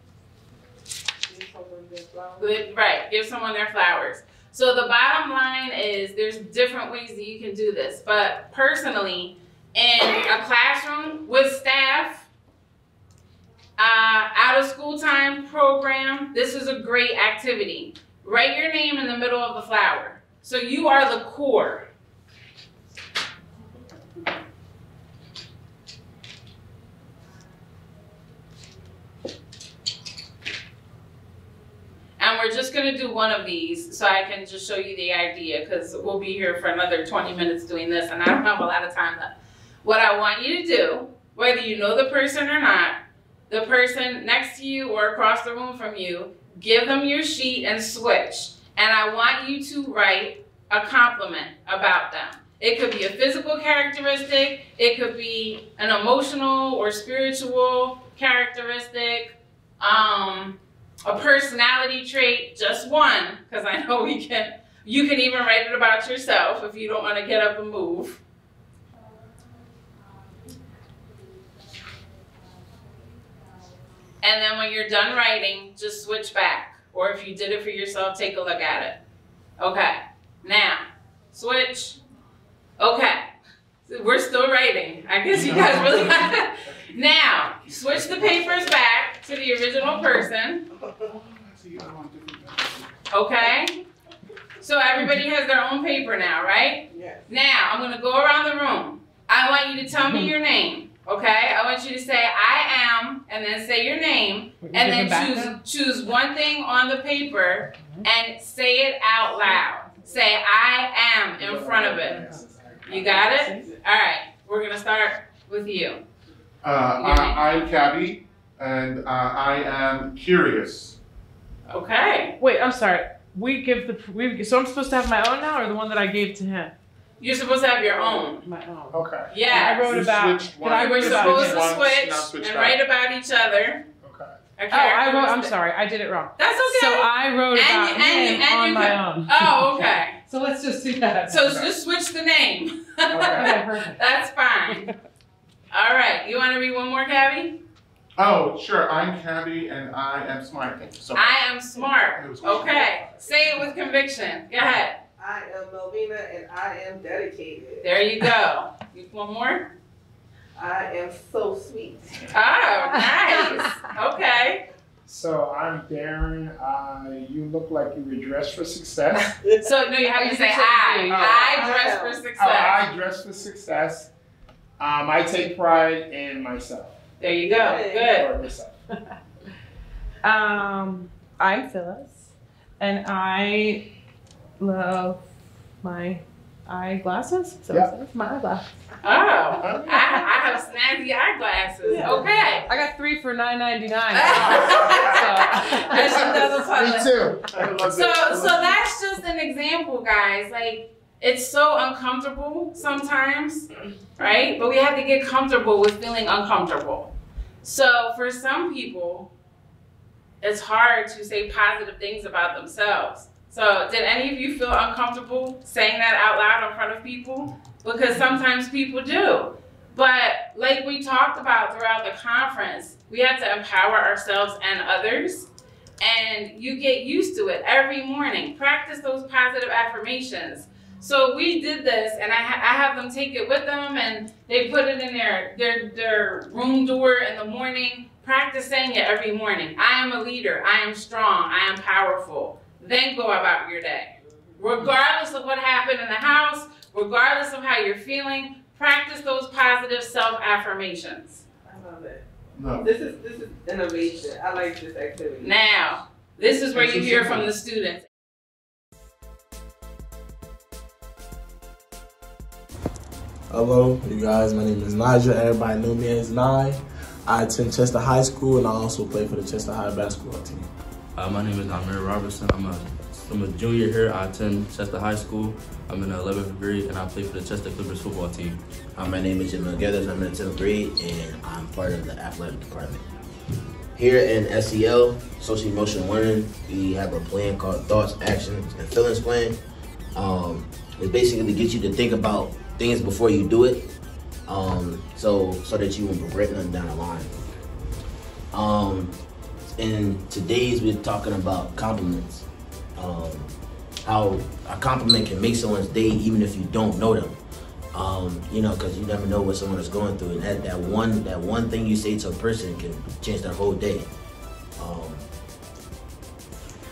Good, right. Give someone their flowers. So the bottom line is, there's different ways that you can do this. But personally, in a classroom with staff, uh, out of school time program, this is a great activity. Write your name in the middle of the flower. So you are the core. We're just gonna do one of these so I can just show you the idea because we'll be here for another 20 minutes doing this and I don't have a lot of time left. What I want you to do, whether you know the person or not, the person next to you or across the room from you, give them your sheet and switch. And I want you to write a compliment about them. It could be a physical characteristic, it could be an emotional or spiritual characteristic. Um, a personality trait, just one, because I know we can. You can even write it about yourself if you don't want to get up and move. And then when you're done writing, just switch back. Or if you did it for yourself, take a look at it. Okay. Now, switch. Okay. We're still writing. I guess you guys really Now, switch the papers back to the original person. Okay? So everybody has their own paper now, right? Yes. Now, I'm going to go around the room. I want you to tell me your name. Okay? I want you to say I am and then say your name We and then choose choose one thing on the paper and say it out loud. Say I am in front of it. You got it? All right. We're going to start with you. Uh, I, I'm Cabby, and uh, I am curious. Okay. Wait, I'm sorry. We give the we so I'm supposed to have my own now, or the one that I gave to him? You're supposed to have your own. My own. Okay. Yeah. I wrote You about. switched Did I You were supposed to switch, switch and back. write about each other. Okay. A Oh, I wrote. I'm sorry. I did it wrong. That's okay. So I wrote And about you- and him and on my could- own. Oh, okay. So let's just do that. So just switch the name. Okay, perfect. That's fine. All right. You want to read one more, Cabby? Oh, sure. I'm Cabby, and I am smart. Thank you so much. I am smart. Okay. Say it with conviction. Go ahead. I am Melvina and I am dedicated. There you go. You- One more. I am so sweet. Oh, nice. Okay. So I'm Darren. Uh, you look like you were dressed for success. So no, you have to say Oh, I. I dress for Oh, success. I dress for success. Um, I take pride in myself. There you go. Good. Um, I'm Phyllis, and I love my eyeglasses. So Yep. it's my eyeglasses. Oh, I, I have snazzy eyeglasses. Okay. I got three for nine ninety nine. And she does. Me too. I love So, it. so that's just an example, guys. Like, it's so uncomfortable sometimes, right? But we have to get comfortable with feeling uncomfortable. So, for some people, it's hard to say positive things about themselves. So, did any of you feel uncomfortable saying that out loud in front of people? Because sometimes people do. But, like we talked about throughout the conference, we have to empower ourselves and others and you get used to it every morning. Practice those positive affirmations. So we did this, and I, ha- I have them take it with them, and they put it in their, their their room door in the morning. practicing it every morning. I am a leader. I am strong. I am powerful. Then go about your day, regardless of what happened in the house, regardless of how you're feeling. Practice those positive self affirmations. I love it. No. This is this is innovation. I like this activity. Now, this is where This you is hear simple. from the students. Hello, you guys. My name is Nigel. Everybody know me as Nye. I attend Chester High School and I also play for the Chester High basketball team. Uh, my name is Amir Robertson. I'm a, I'm a junior here. I attend Chester High School. I'm in the 11th grade and I play for the Chester Clippers football team. Uh, my name is Jamil Gathers. I'm in the 10th grade and I'm part of the athletic department. Here in SEL, social emotional learning, we have a plan called Thoughts, Actions, and Feelings Plan. Um, it's basically gets you to think about things before you do it, um, so so that you won't regret nothing down the line. Um, in today's, we're talking about compliments. Um, how a compliment can make someone's day even if you don't know them. Um, you know, because you never know what someone is going through, and that, that one that one thing you say to a person can change their whole day. Um,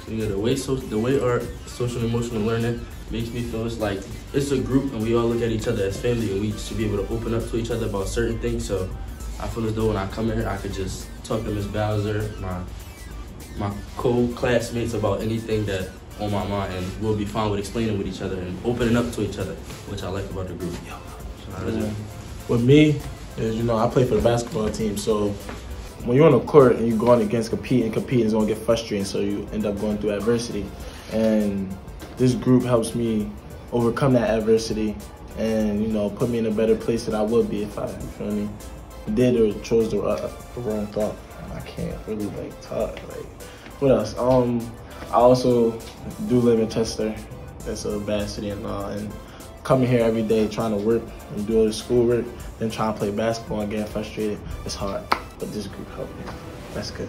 So yeah, the way so the way our social emotional learning makes me feel it's like it's a group and we all look at each other as family and we should be able to open up to each other about certain things. So I feel as though when I come in here, I could just talk to Miss Bowser, my my co-classmates about anything that on my mind, and we'll be fine with explaining with each other and opening up to each other, which I like about the group. So how With me, is you know, I play for the basketball team, so when you're on the court and you're going against compete and competing is gonna get frustrating, so you end up going through adversity. And this group helps me overcome that adversity and, you know, put me in a better place than I would be if I, you feel me, did or chose the, uh, the wrong thought. I can't really like talk, like what else? Um, I also do live in Chester. That's a bad city and all. And coming here every day trying to work and do all the schoolwork, then trying to play basketball and getting frustrated, it's hard. But this group helped me. That's good.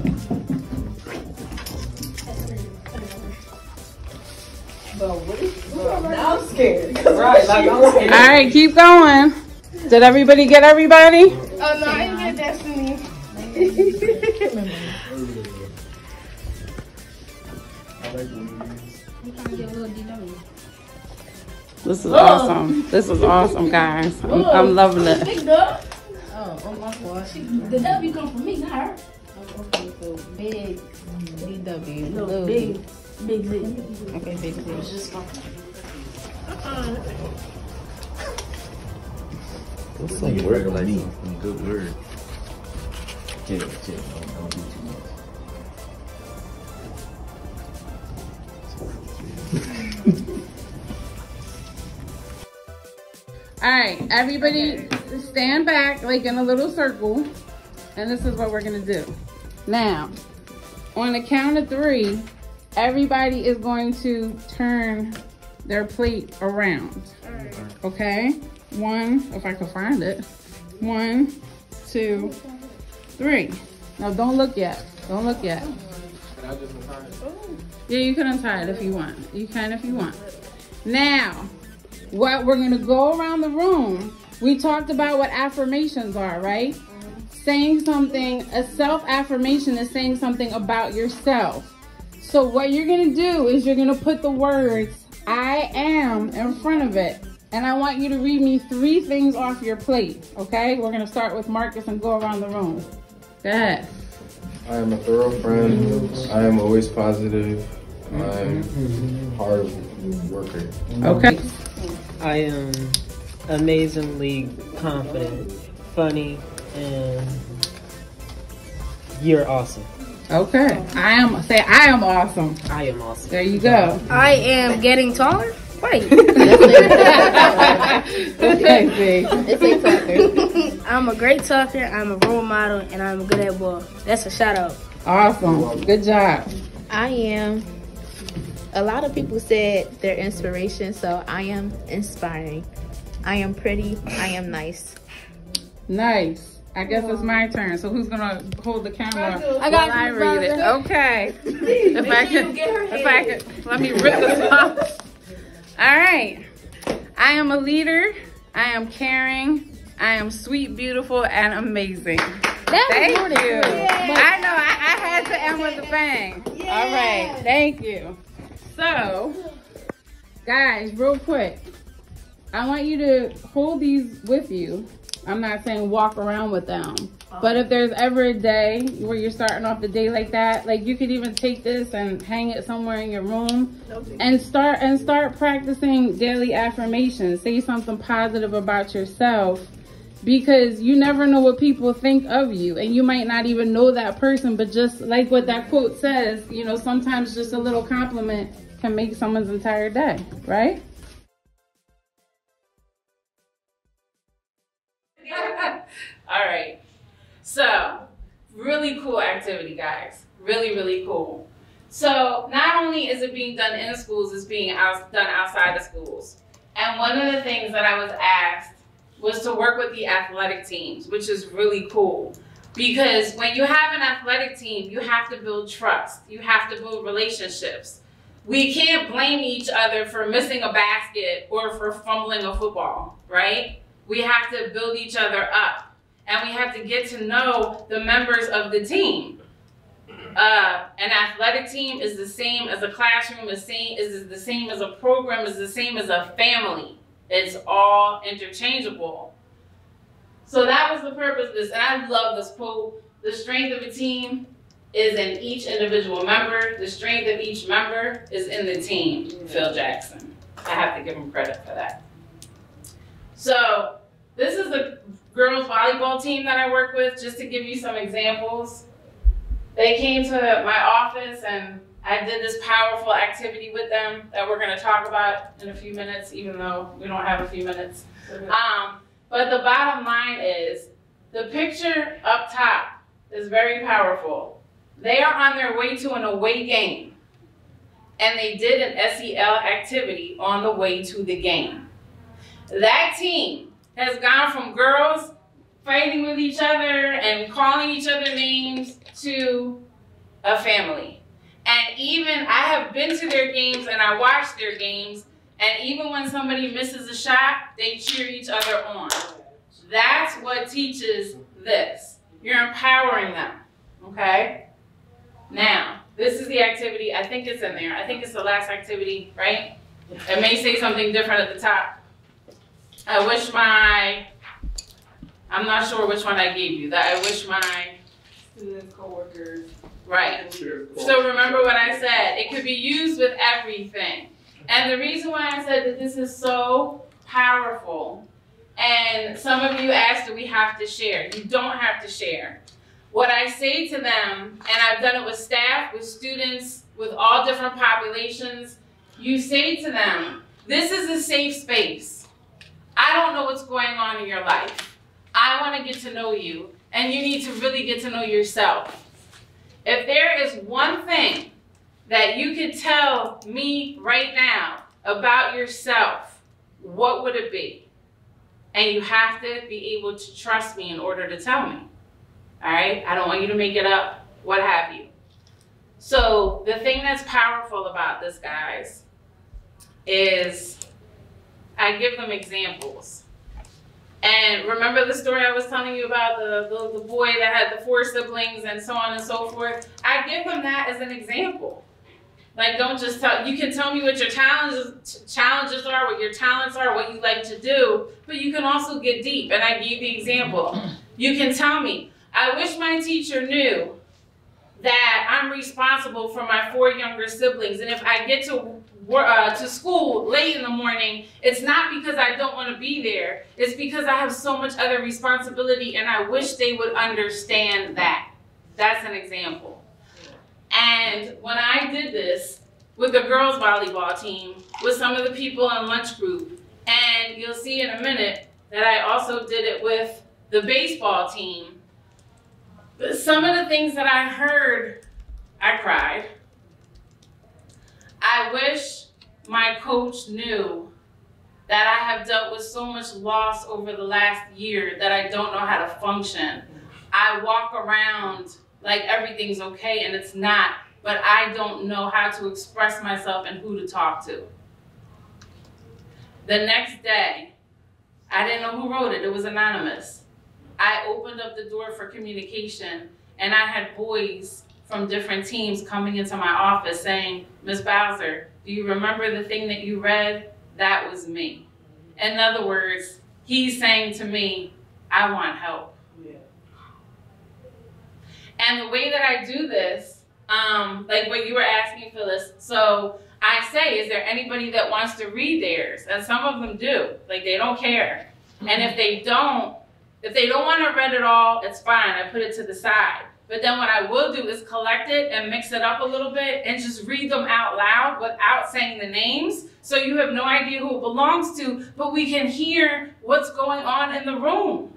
Now I'm scared. Right, like I'm scared. All right, keep going. Did everybody get everybody? Oh no, I didn't get Destiny. This is oh. awesome. This is awesome, guys. I'm, I'm loving it. Big dog. Oh, oh my gosh. The W come from me, not her. Oh, okay, so big BW. No, big, big Z. Okay, big Z. What's like word like me? Good word. Chill, chill. Don't, don't do too much. All right, everybody stand back like in a little circle. And this is what we're gonna do. Now, on the count of three, everybody is going to turn their plate around. Okay? One, if I can find it. One, two, three. Now don't look yet. Don't look yet. Yeah, you can untie it if you want. You can if you want. Now, what we're gonna go around the room. We talked about what affirmations are, right? Saying something, a self-affirmation is saying something about yourself. So what you're gonna do is you're gonna put the words I am in front of it. And I want you to read me three things off your plate, okay? We're gonna start with Marcus and go around the room. Go ahead. I am a thorough friend. I am always positive. I'm hard worker. Okay. I am amazingly confident, funny, and you're awesome. Okay. I am say I am awesome. I am awesome. There you go. I am getting taller. Wait. Okay, see. It's a talker. I'm a great talker. I'm a role model, and I'm good at ball. That's a shout out. Awesome. Good job. I am. A lot of people said they're inspiration, so I am inspiring. I am pretty. I am nice. Nice. I guess it's my turn. So who's gonna hold the camera? I got while I you, read it. Okay. if I could, if I could, let me rip this off. All right. I am a leader. I am caring. I am sweet, beautiful, and amazing. was Thank more than you. good. I know. I, I had to end with a bang. All right. Thank you. So, guys, real quick, I want you to hold these with you. I'm not saying walk around with them. Oh. But if there's ever a day where you're starting off the day like that, like you could even take this and hang it somewhere in your room and start and start practicing daily affirmations. Say something positive about yourself because you never know what people think of you and you might not even know that person but just like what that quote says, you know, sometimes just a little compliment can make someone's entire day, right? All right. So, really cool activity, guys. Really, really cool. So, not only is it being done in schools, it's being out, done outside of schools. And one of the things that I was asked was to work with the athletic teams, which is really cool. Because when you have an athletic team, you have to build trust, you have to build relationships. We can't blame each other for missing a basket or for fumbling a football, right? We have to build each other up and we have to get to know the members of the team. Uh, an athletic team is the same as a classroom, is same is the same as a program, is the same as a family. It's all interchangeable. So that was the purpose of this, and I love this quote the strength of a team is in each individual member. The strength of each member is in the team, Phil Jackson. I have to give him credit for that. So this is the girls volleyball team that I work with, just to give you some examples. They came to my office and I did this powerful activity with them that we're gonna talk about in a few minutes, even though we don't have a few minutes. Um, but the bottom line is, the picture up top is very powerful. They are on their way to an away game, and they did an SEL activity on the way to the game. That team has gone from girls fighting with each other and calling each other names to a family. And even I have been to their games and I watched their games, and even when somebody misses a shot, they cheer each other on. That's what teaches this. You're empowering them, okay? Now, this is the activity. I think it's in there. I think it's the last activity, right? It may say something different at the top. I wish my, I'm not sure which one I gave you. That I wish my Students, coworkers. Right. So remember what I said. It could be used with everything. And the reason why I said that this is so powerful, and some of you asked, do we have to share? You don't have to share. What I say to them, and I've done it with staff, with students, with all different populations, you say to them, this is a safe space. I don't know what's going on in your life. I want to get to know you, and you need to really get to know yourself. If there is one thing that you could tell me right now about yourself, what would it be? And you have to be able to trust me in order to tell me. All right? I don't want you to make it up, what have you. So, the thing that's powerful about this, guys, is I give them examples. And remember the story I was telling you about the, the, the, boy that had the four siblings and so on and so forth? I give them that as an example. Like, don't just tell, you can tell me what your challenges, challenges are, what your talents are, what you like to do, but you can also get deep. And I gave the example. You can tell me, I wish my teacher knew that I'm responsible for my four younger siblings. And if I get to uh, to school late in the morning, it's not because I don't want to be there. It's because I have so much other responsibility and I wish they would understand that. That's an example. And when I did this with the girls volleyball team, with some of the people in lunch group, and you'll see in a minute that I also did it with the baseball team, some of the things that I heard, I cried. I wish my coach knew that I have dealt with so much loss over the last year that I don't know how to function. I walk around like everything's okay and it's not, but I don't know how to express myself and who to talk to. The next day, I didn't know who wrote it, it was anonymous. I opened up the door for communication and I had boys from different teams coming into my office saying, Ms. Bowser, do you remember the thing that you read? That was me. In other words, he's saying to me, I want help. Yeah. And the way that I do this, um, like what you were asking, Phyllis, so I say, is there anybody that wants to read theirs? And some of them do. Like they don't care. And if they don't, if they don't want to read it all, it's fine. I put it to the side. But then what I will do is collect it and mix it up a little bit and just read them out loud without saying the names. So you have no idea who it belongs to, but we can hear what's going on in the room.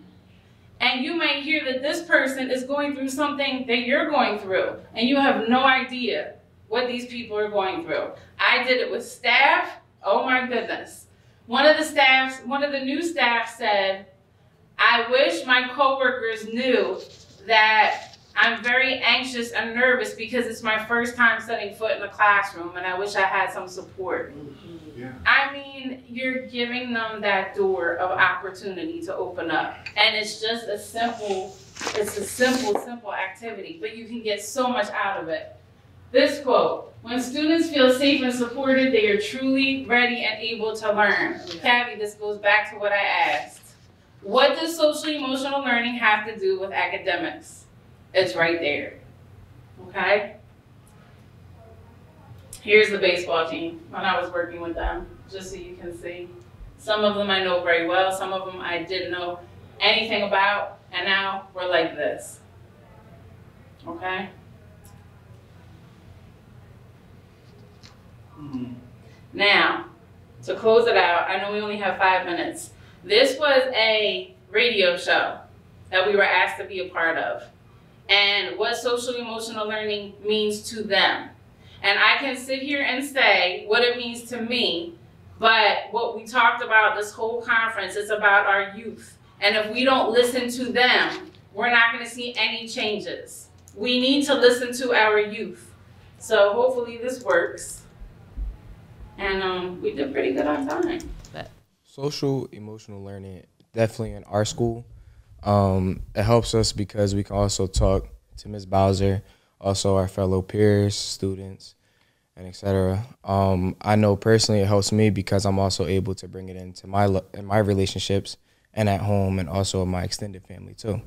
And you might hear that this person is going through something that you're going through, and you have no idea what these people are going through. I did it with staff. Oh my goodness. One of the staffs, one of the new staff said, I wish my coworkers knew that I'm very anxious and nervous because it's my first time setting foot in a classroom and I wish I had some support. Yeah. I mean, you're giving them that door of opportunity to open up. And it's just a simple, it's a simple, simple activity, but you can get so much out of it. This quote, when students feel safe and supported, they are truly ready and able to learn. Yeah. this goes back to what I asked. What does social emotional learning have to do with academics? It's right there. Okay? Here's the baseball team when I was working with them, just so you can see. Some of them I know very well, some of them I didn't know anything about, and now we're like this. Okay? Now, to close it out, I know we only have five minutes. This was a radio show that we were asked to be a part of and what social emotional learning means to them. And I can sit here and say what it means to me, but what we talked about this whole conference is about our youth. And if we don't listen to them, we're not going to see any changes. We need to listen to our youth. So hopefully this works. And um, we did pretty good on time. Social emotional learning, definitely in our school. Um, it helps us because we can also talk to Ms. Bowser, also our fellow peers, students, and etc. Um, I know personally it helps me because I'm also able to bring it into my in my relationships and at home and also my extended family too.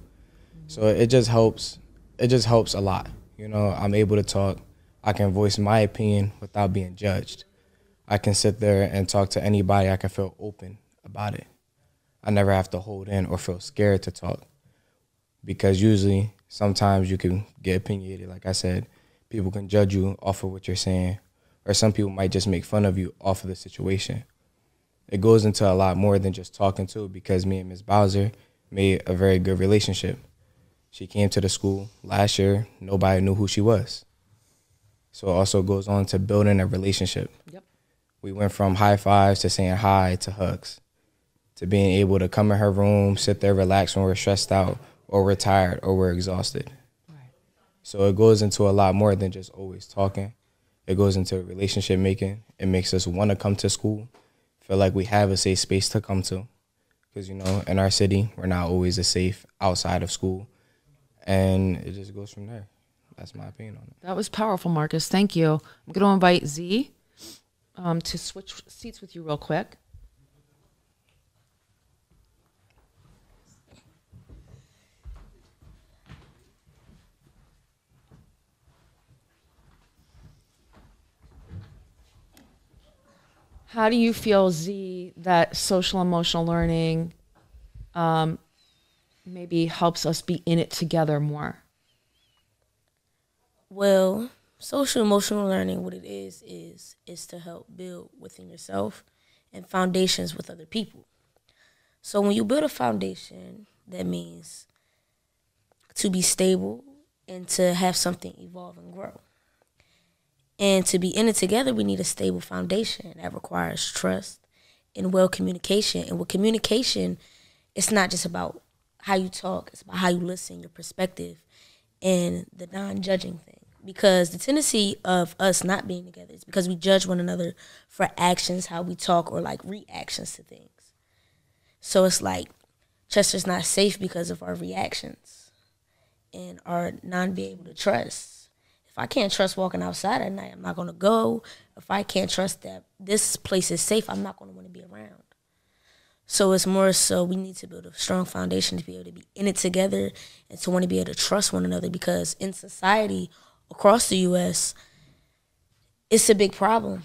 So it just helps. It just helps a lot. You know, I'm able to talk. I can voice my opinion without being judged. I can sit there and talk to anybody. I can feel open about it. I never have to hold in or feel scared to talk. Because usually, sometimes you can get opinionated. Like I said, people can judge you off of what you're saying, or some people might just make fun of you off of the situation. It goes into a lot more than just talking to because me and Ms. Bowser made a very good relationship. She came to the school last year, nobody knew who she was. So it also goes on to building a relationship. Yep. We went from high fives to saying hi to hugs to being able to come in her room, sit there, relax when we're stressed out or we're tired or we're exhausted. So it goes into a lot more than just always talking. It goes into relationship making. It makes us want to come to school, feel like we have a safe space to come to. Because, you know, in our city, we're not always a safe outside of school. And it just goes from there. That's my opinion on it. That was powerful, Marcus. Thank you. I'm going to invite Z um, to switch seats with you real quick. How do you feel, Z, that social emotional learning um, maybe helps us be in it together more? Well, social emotional learning, what it is, is is to help build within yourself and foundations with other people. So when you build a foundation, that means to be stable and to have something evolve and grow. And to be in it together, we need a stable foundation that requires trust and well communication. And with communication, it's not just about how you talk, it's about how you listen, your perspective, and the non judging thing. Because the tendency of us not being together is because we judge one another for actions, how we talk, or like reactions to things. So it's like Chester's not safe because of our reactions and our non being able to trust. If I can't trust walking outside at night, I'm not gonna go. If I can't trust that this place is safe, I'm not gonna want to be around. So it's more so we need to build a strong foundation to be able to be in it together and to want to be able to trust one another because in society across the US, it's a big problem.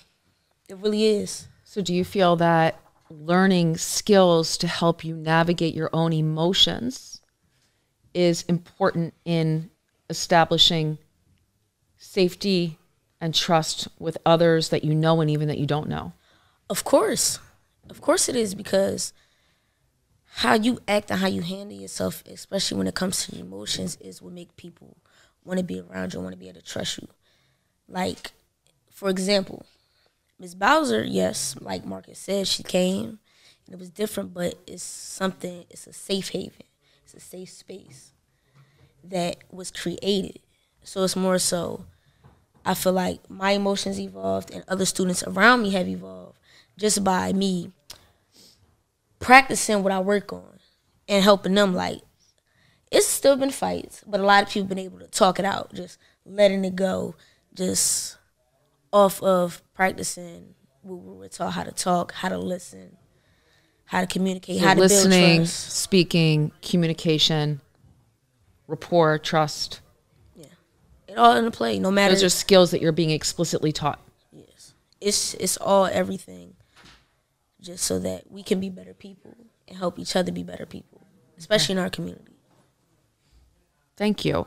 It really is. So, do you feel that learning skills to help you navigate your own emotions is important in establishing safety and trust with others that you know and even that you don't know? Of course. Of course it is because how you act and how you handle yourself, especially when it comes to emotions, is what make people want to be around you want to be able to trust you. Like, for example, Miss Bowser, yes, like Marcus said, she came and it was different, but it's something, it's a safe haven, it's a safe space that was created. So it's more so, I feel like my emotions evolved and other students around me have evolved just by me practicing what I work on and helping them. Like, it's still been fights, but a lot of people been able to talk it out, just letting it go, just off of practicing. what We were taught how to talk, how to listen, how to communicate, So how to listening, build trust. speaking, communication, rapport, trust. It all into play. No matter Those are skills that you're being explicitly taught. Yes. It's it's all everything. Just so that we can be better people and help each other be better people, especially in our community. Thank you.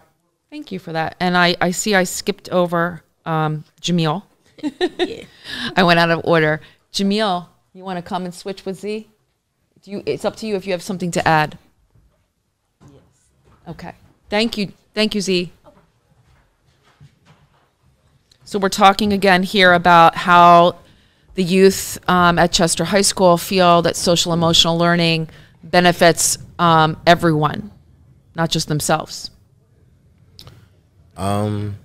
Thank you for that. And I, I see I skipped over um, Jamil. yeah. I went out of order. Jamil, you want to come and switch with Z? Do you, it's up to you if you have something to add. Yes. Okay. Thank you. Thank you, Z. So we're talking again here about how the youth um, at Chester High School feel that social emotional learning benefits um, everyone, not just themselves. Um,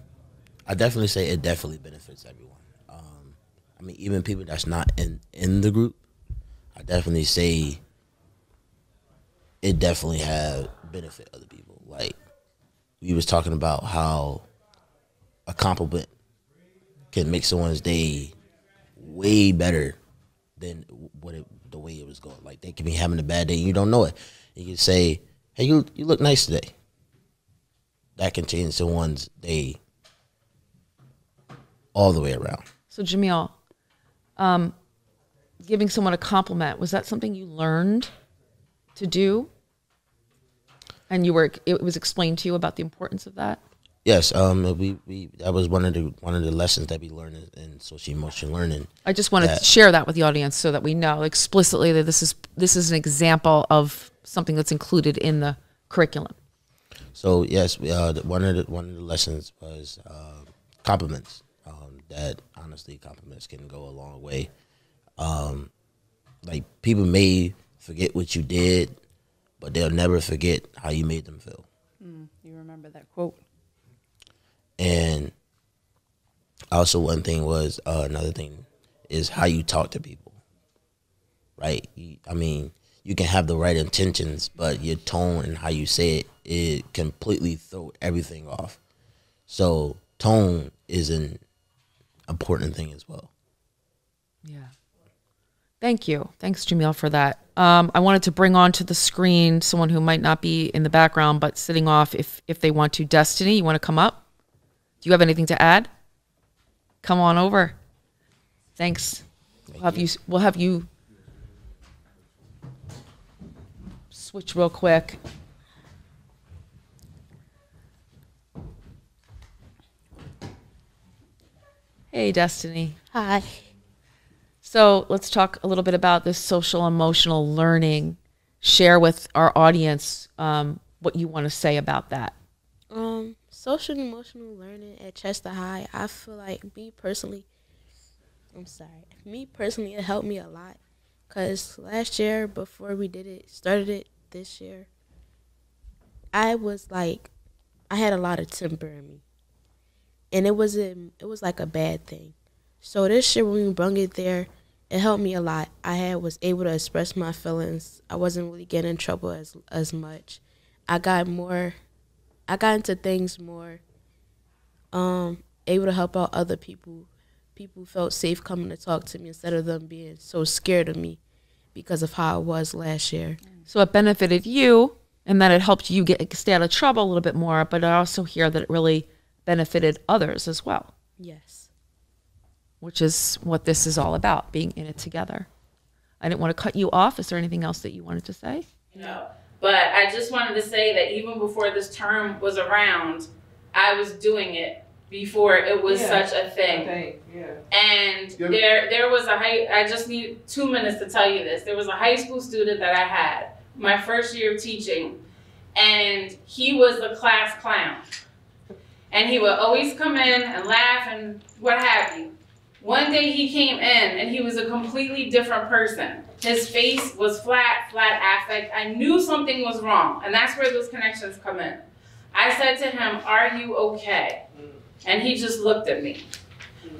I definitely say it definitely benefits everyone. Um, I mean, even people that's not in in the group, I definitely say it definitely have benefit other people. Like we was talking about how a compliment can make someone's day way better than what it, the way it was going. Like they can be having a bad day and you don't know it. You can say, "Hey, you you look nice today." That can change someone's day all the way around. So Jamil, um, giving someone a compliment was that something you learned to do, and you were it was explained to you about the importance of that? Yes, um, we, we that was one of the one of the lessons that we learned in, in social emotional learning. I just want to share that with the audience so that we know explicitly that this is this is an example of something that's included in the curriculum. So yes, we, uh, one of the one of the lessons was uh, compliments. Um, that honestly, compliments can go a long way. Um, like people may forget what you did, but they'll never forget how you made them feel. Mm, you remember that quote? And also, one thing was uh, another thing is how you talk to people. Right? I mean, you can have the right intentions, but your tone and how you say it, it completely throw everything off. So, tone is an important thing as well. Yeah. Thank you. Thanks, Jamil, for that. Um, I wanted to bring onto the screen someone who might not be in the background, but sitting off if if they want to. Destiny, you want to come up? Do you have anything to add? Come on over. Thanks. we'll have you. We'll have you switch real quick. Hey, Destiny. Hi. So let's talk a little bit about this social emotional learning. Share with our audience um, what you want to say about that. Social and emotional learning at Chester High, I feel like me personally, I'm sorry, me personally, it helped me a lot. Cause last year, before we did it, started it this year, I was like, I had a lot of temper in me, and it was it was like a bad thing. So this year, when we brung it there, it helped me a lot. I had was able to express my feelings. I wasn't really getting in trouble as as much. I got more I got into things more, um, able to help out other people. People felt safe coming to talk to me instead of them being so scared of me because of how I was last year. So it benefited you, and that it helped you get stay out of trouble a little bit more. But I also hear that it really benefited others as well, Yes. which is what this is all about: being in it together. I didn't want to cut you off. Is there anything else that you wanted to say? No. But I just wanted to say that even before this term was around, I was doing it before it was Yeah, such a thing. thing, yeah. And Yep. there there was a high I just need two minutes to tell you this. There was a high school student that I had my first year of teaching, and he was the class clown. And he would always come in and laugh and what have you. One day he came in and he was a completely different person. His face was flat, flat affect. I knew something was wrong, and that's where those connections come in. I said to him, Are you okay? And he just looked at me.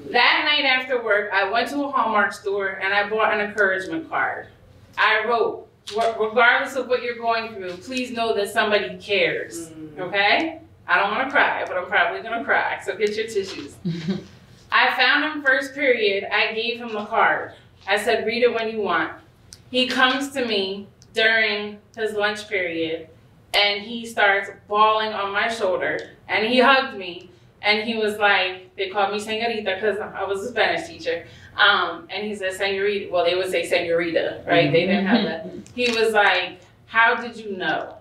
That night after work, I went to a Hallmark store and I bought an encouragement card. I wrote, regardless of what you're going through, please know that somebody cares. Mm-hmm. Okay? I don't want to cry, but I'm probably going to cry, so get your tissues. I found him first period. I gave him the card. I said, read it when you want. He comes to me during his lunch period and he starts bawling on my shoulder and he hugged me and he was like, they called me senorita because I was a Spanish teacher. Um, and he said, senorita, well, they would say senorita, right? They didn't have that. He was like, how did you know?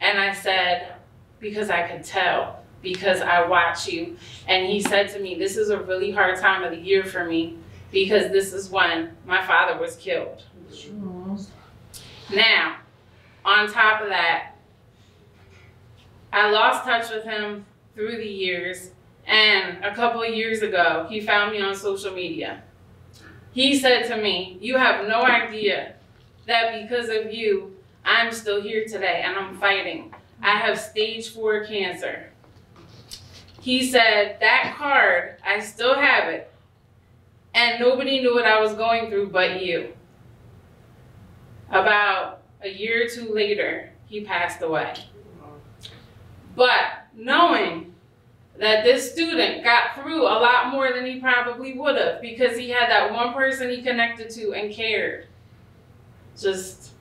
And I said, because I could tell, because I watch you. And he said to me, this is a really hard time of the year for me because this is when my father was killed. Now, on top of that, I lost touch with him through the years. And a couple years ago, he found me on social media. He said to me, You have no idea that because of you, I'm still here today and I'm fighting. I have stage four cancer. He said, That card, I still have it. And nobody knew what I was going through but you. About a year or two later, he passed away. But knowing that this student got through a lot more than he probably would have because he had that one person he connected to and cared just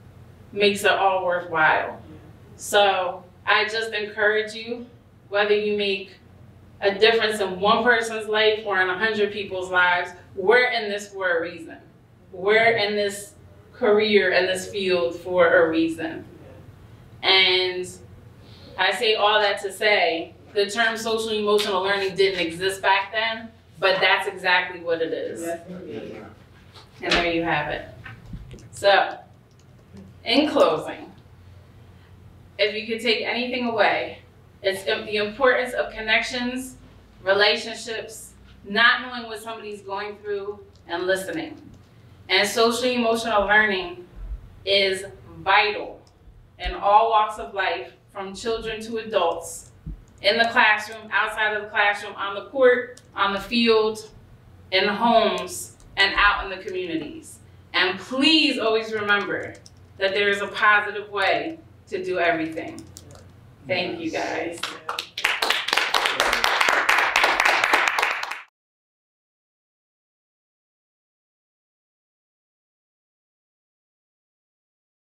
makes it all worthwhile. So I just encourage you, whether you make a difference in one person's life or in a hundred people's lives, we're in this for a reason. We're in this career in this field for a reason. And I say all that to say the term social emotional learning didn't exist back then, but that's exactly what it is. And there you have it. So, in closing, if you could take anything away, it's the importance of connections, relationships, not knowing what somebody's going through, and listening. And social emotional learning is vital in all walks of life, from children to adults, in the classroom, outside of the classroom, on the court, on the field, in homes, and out in the communities. And please always remember that there is a positive way to do everything. Thank you guys.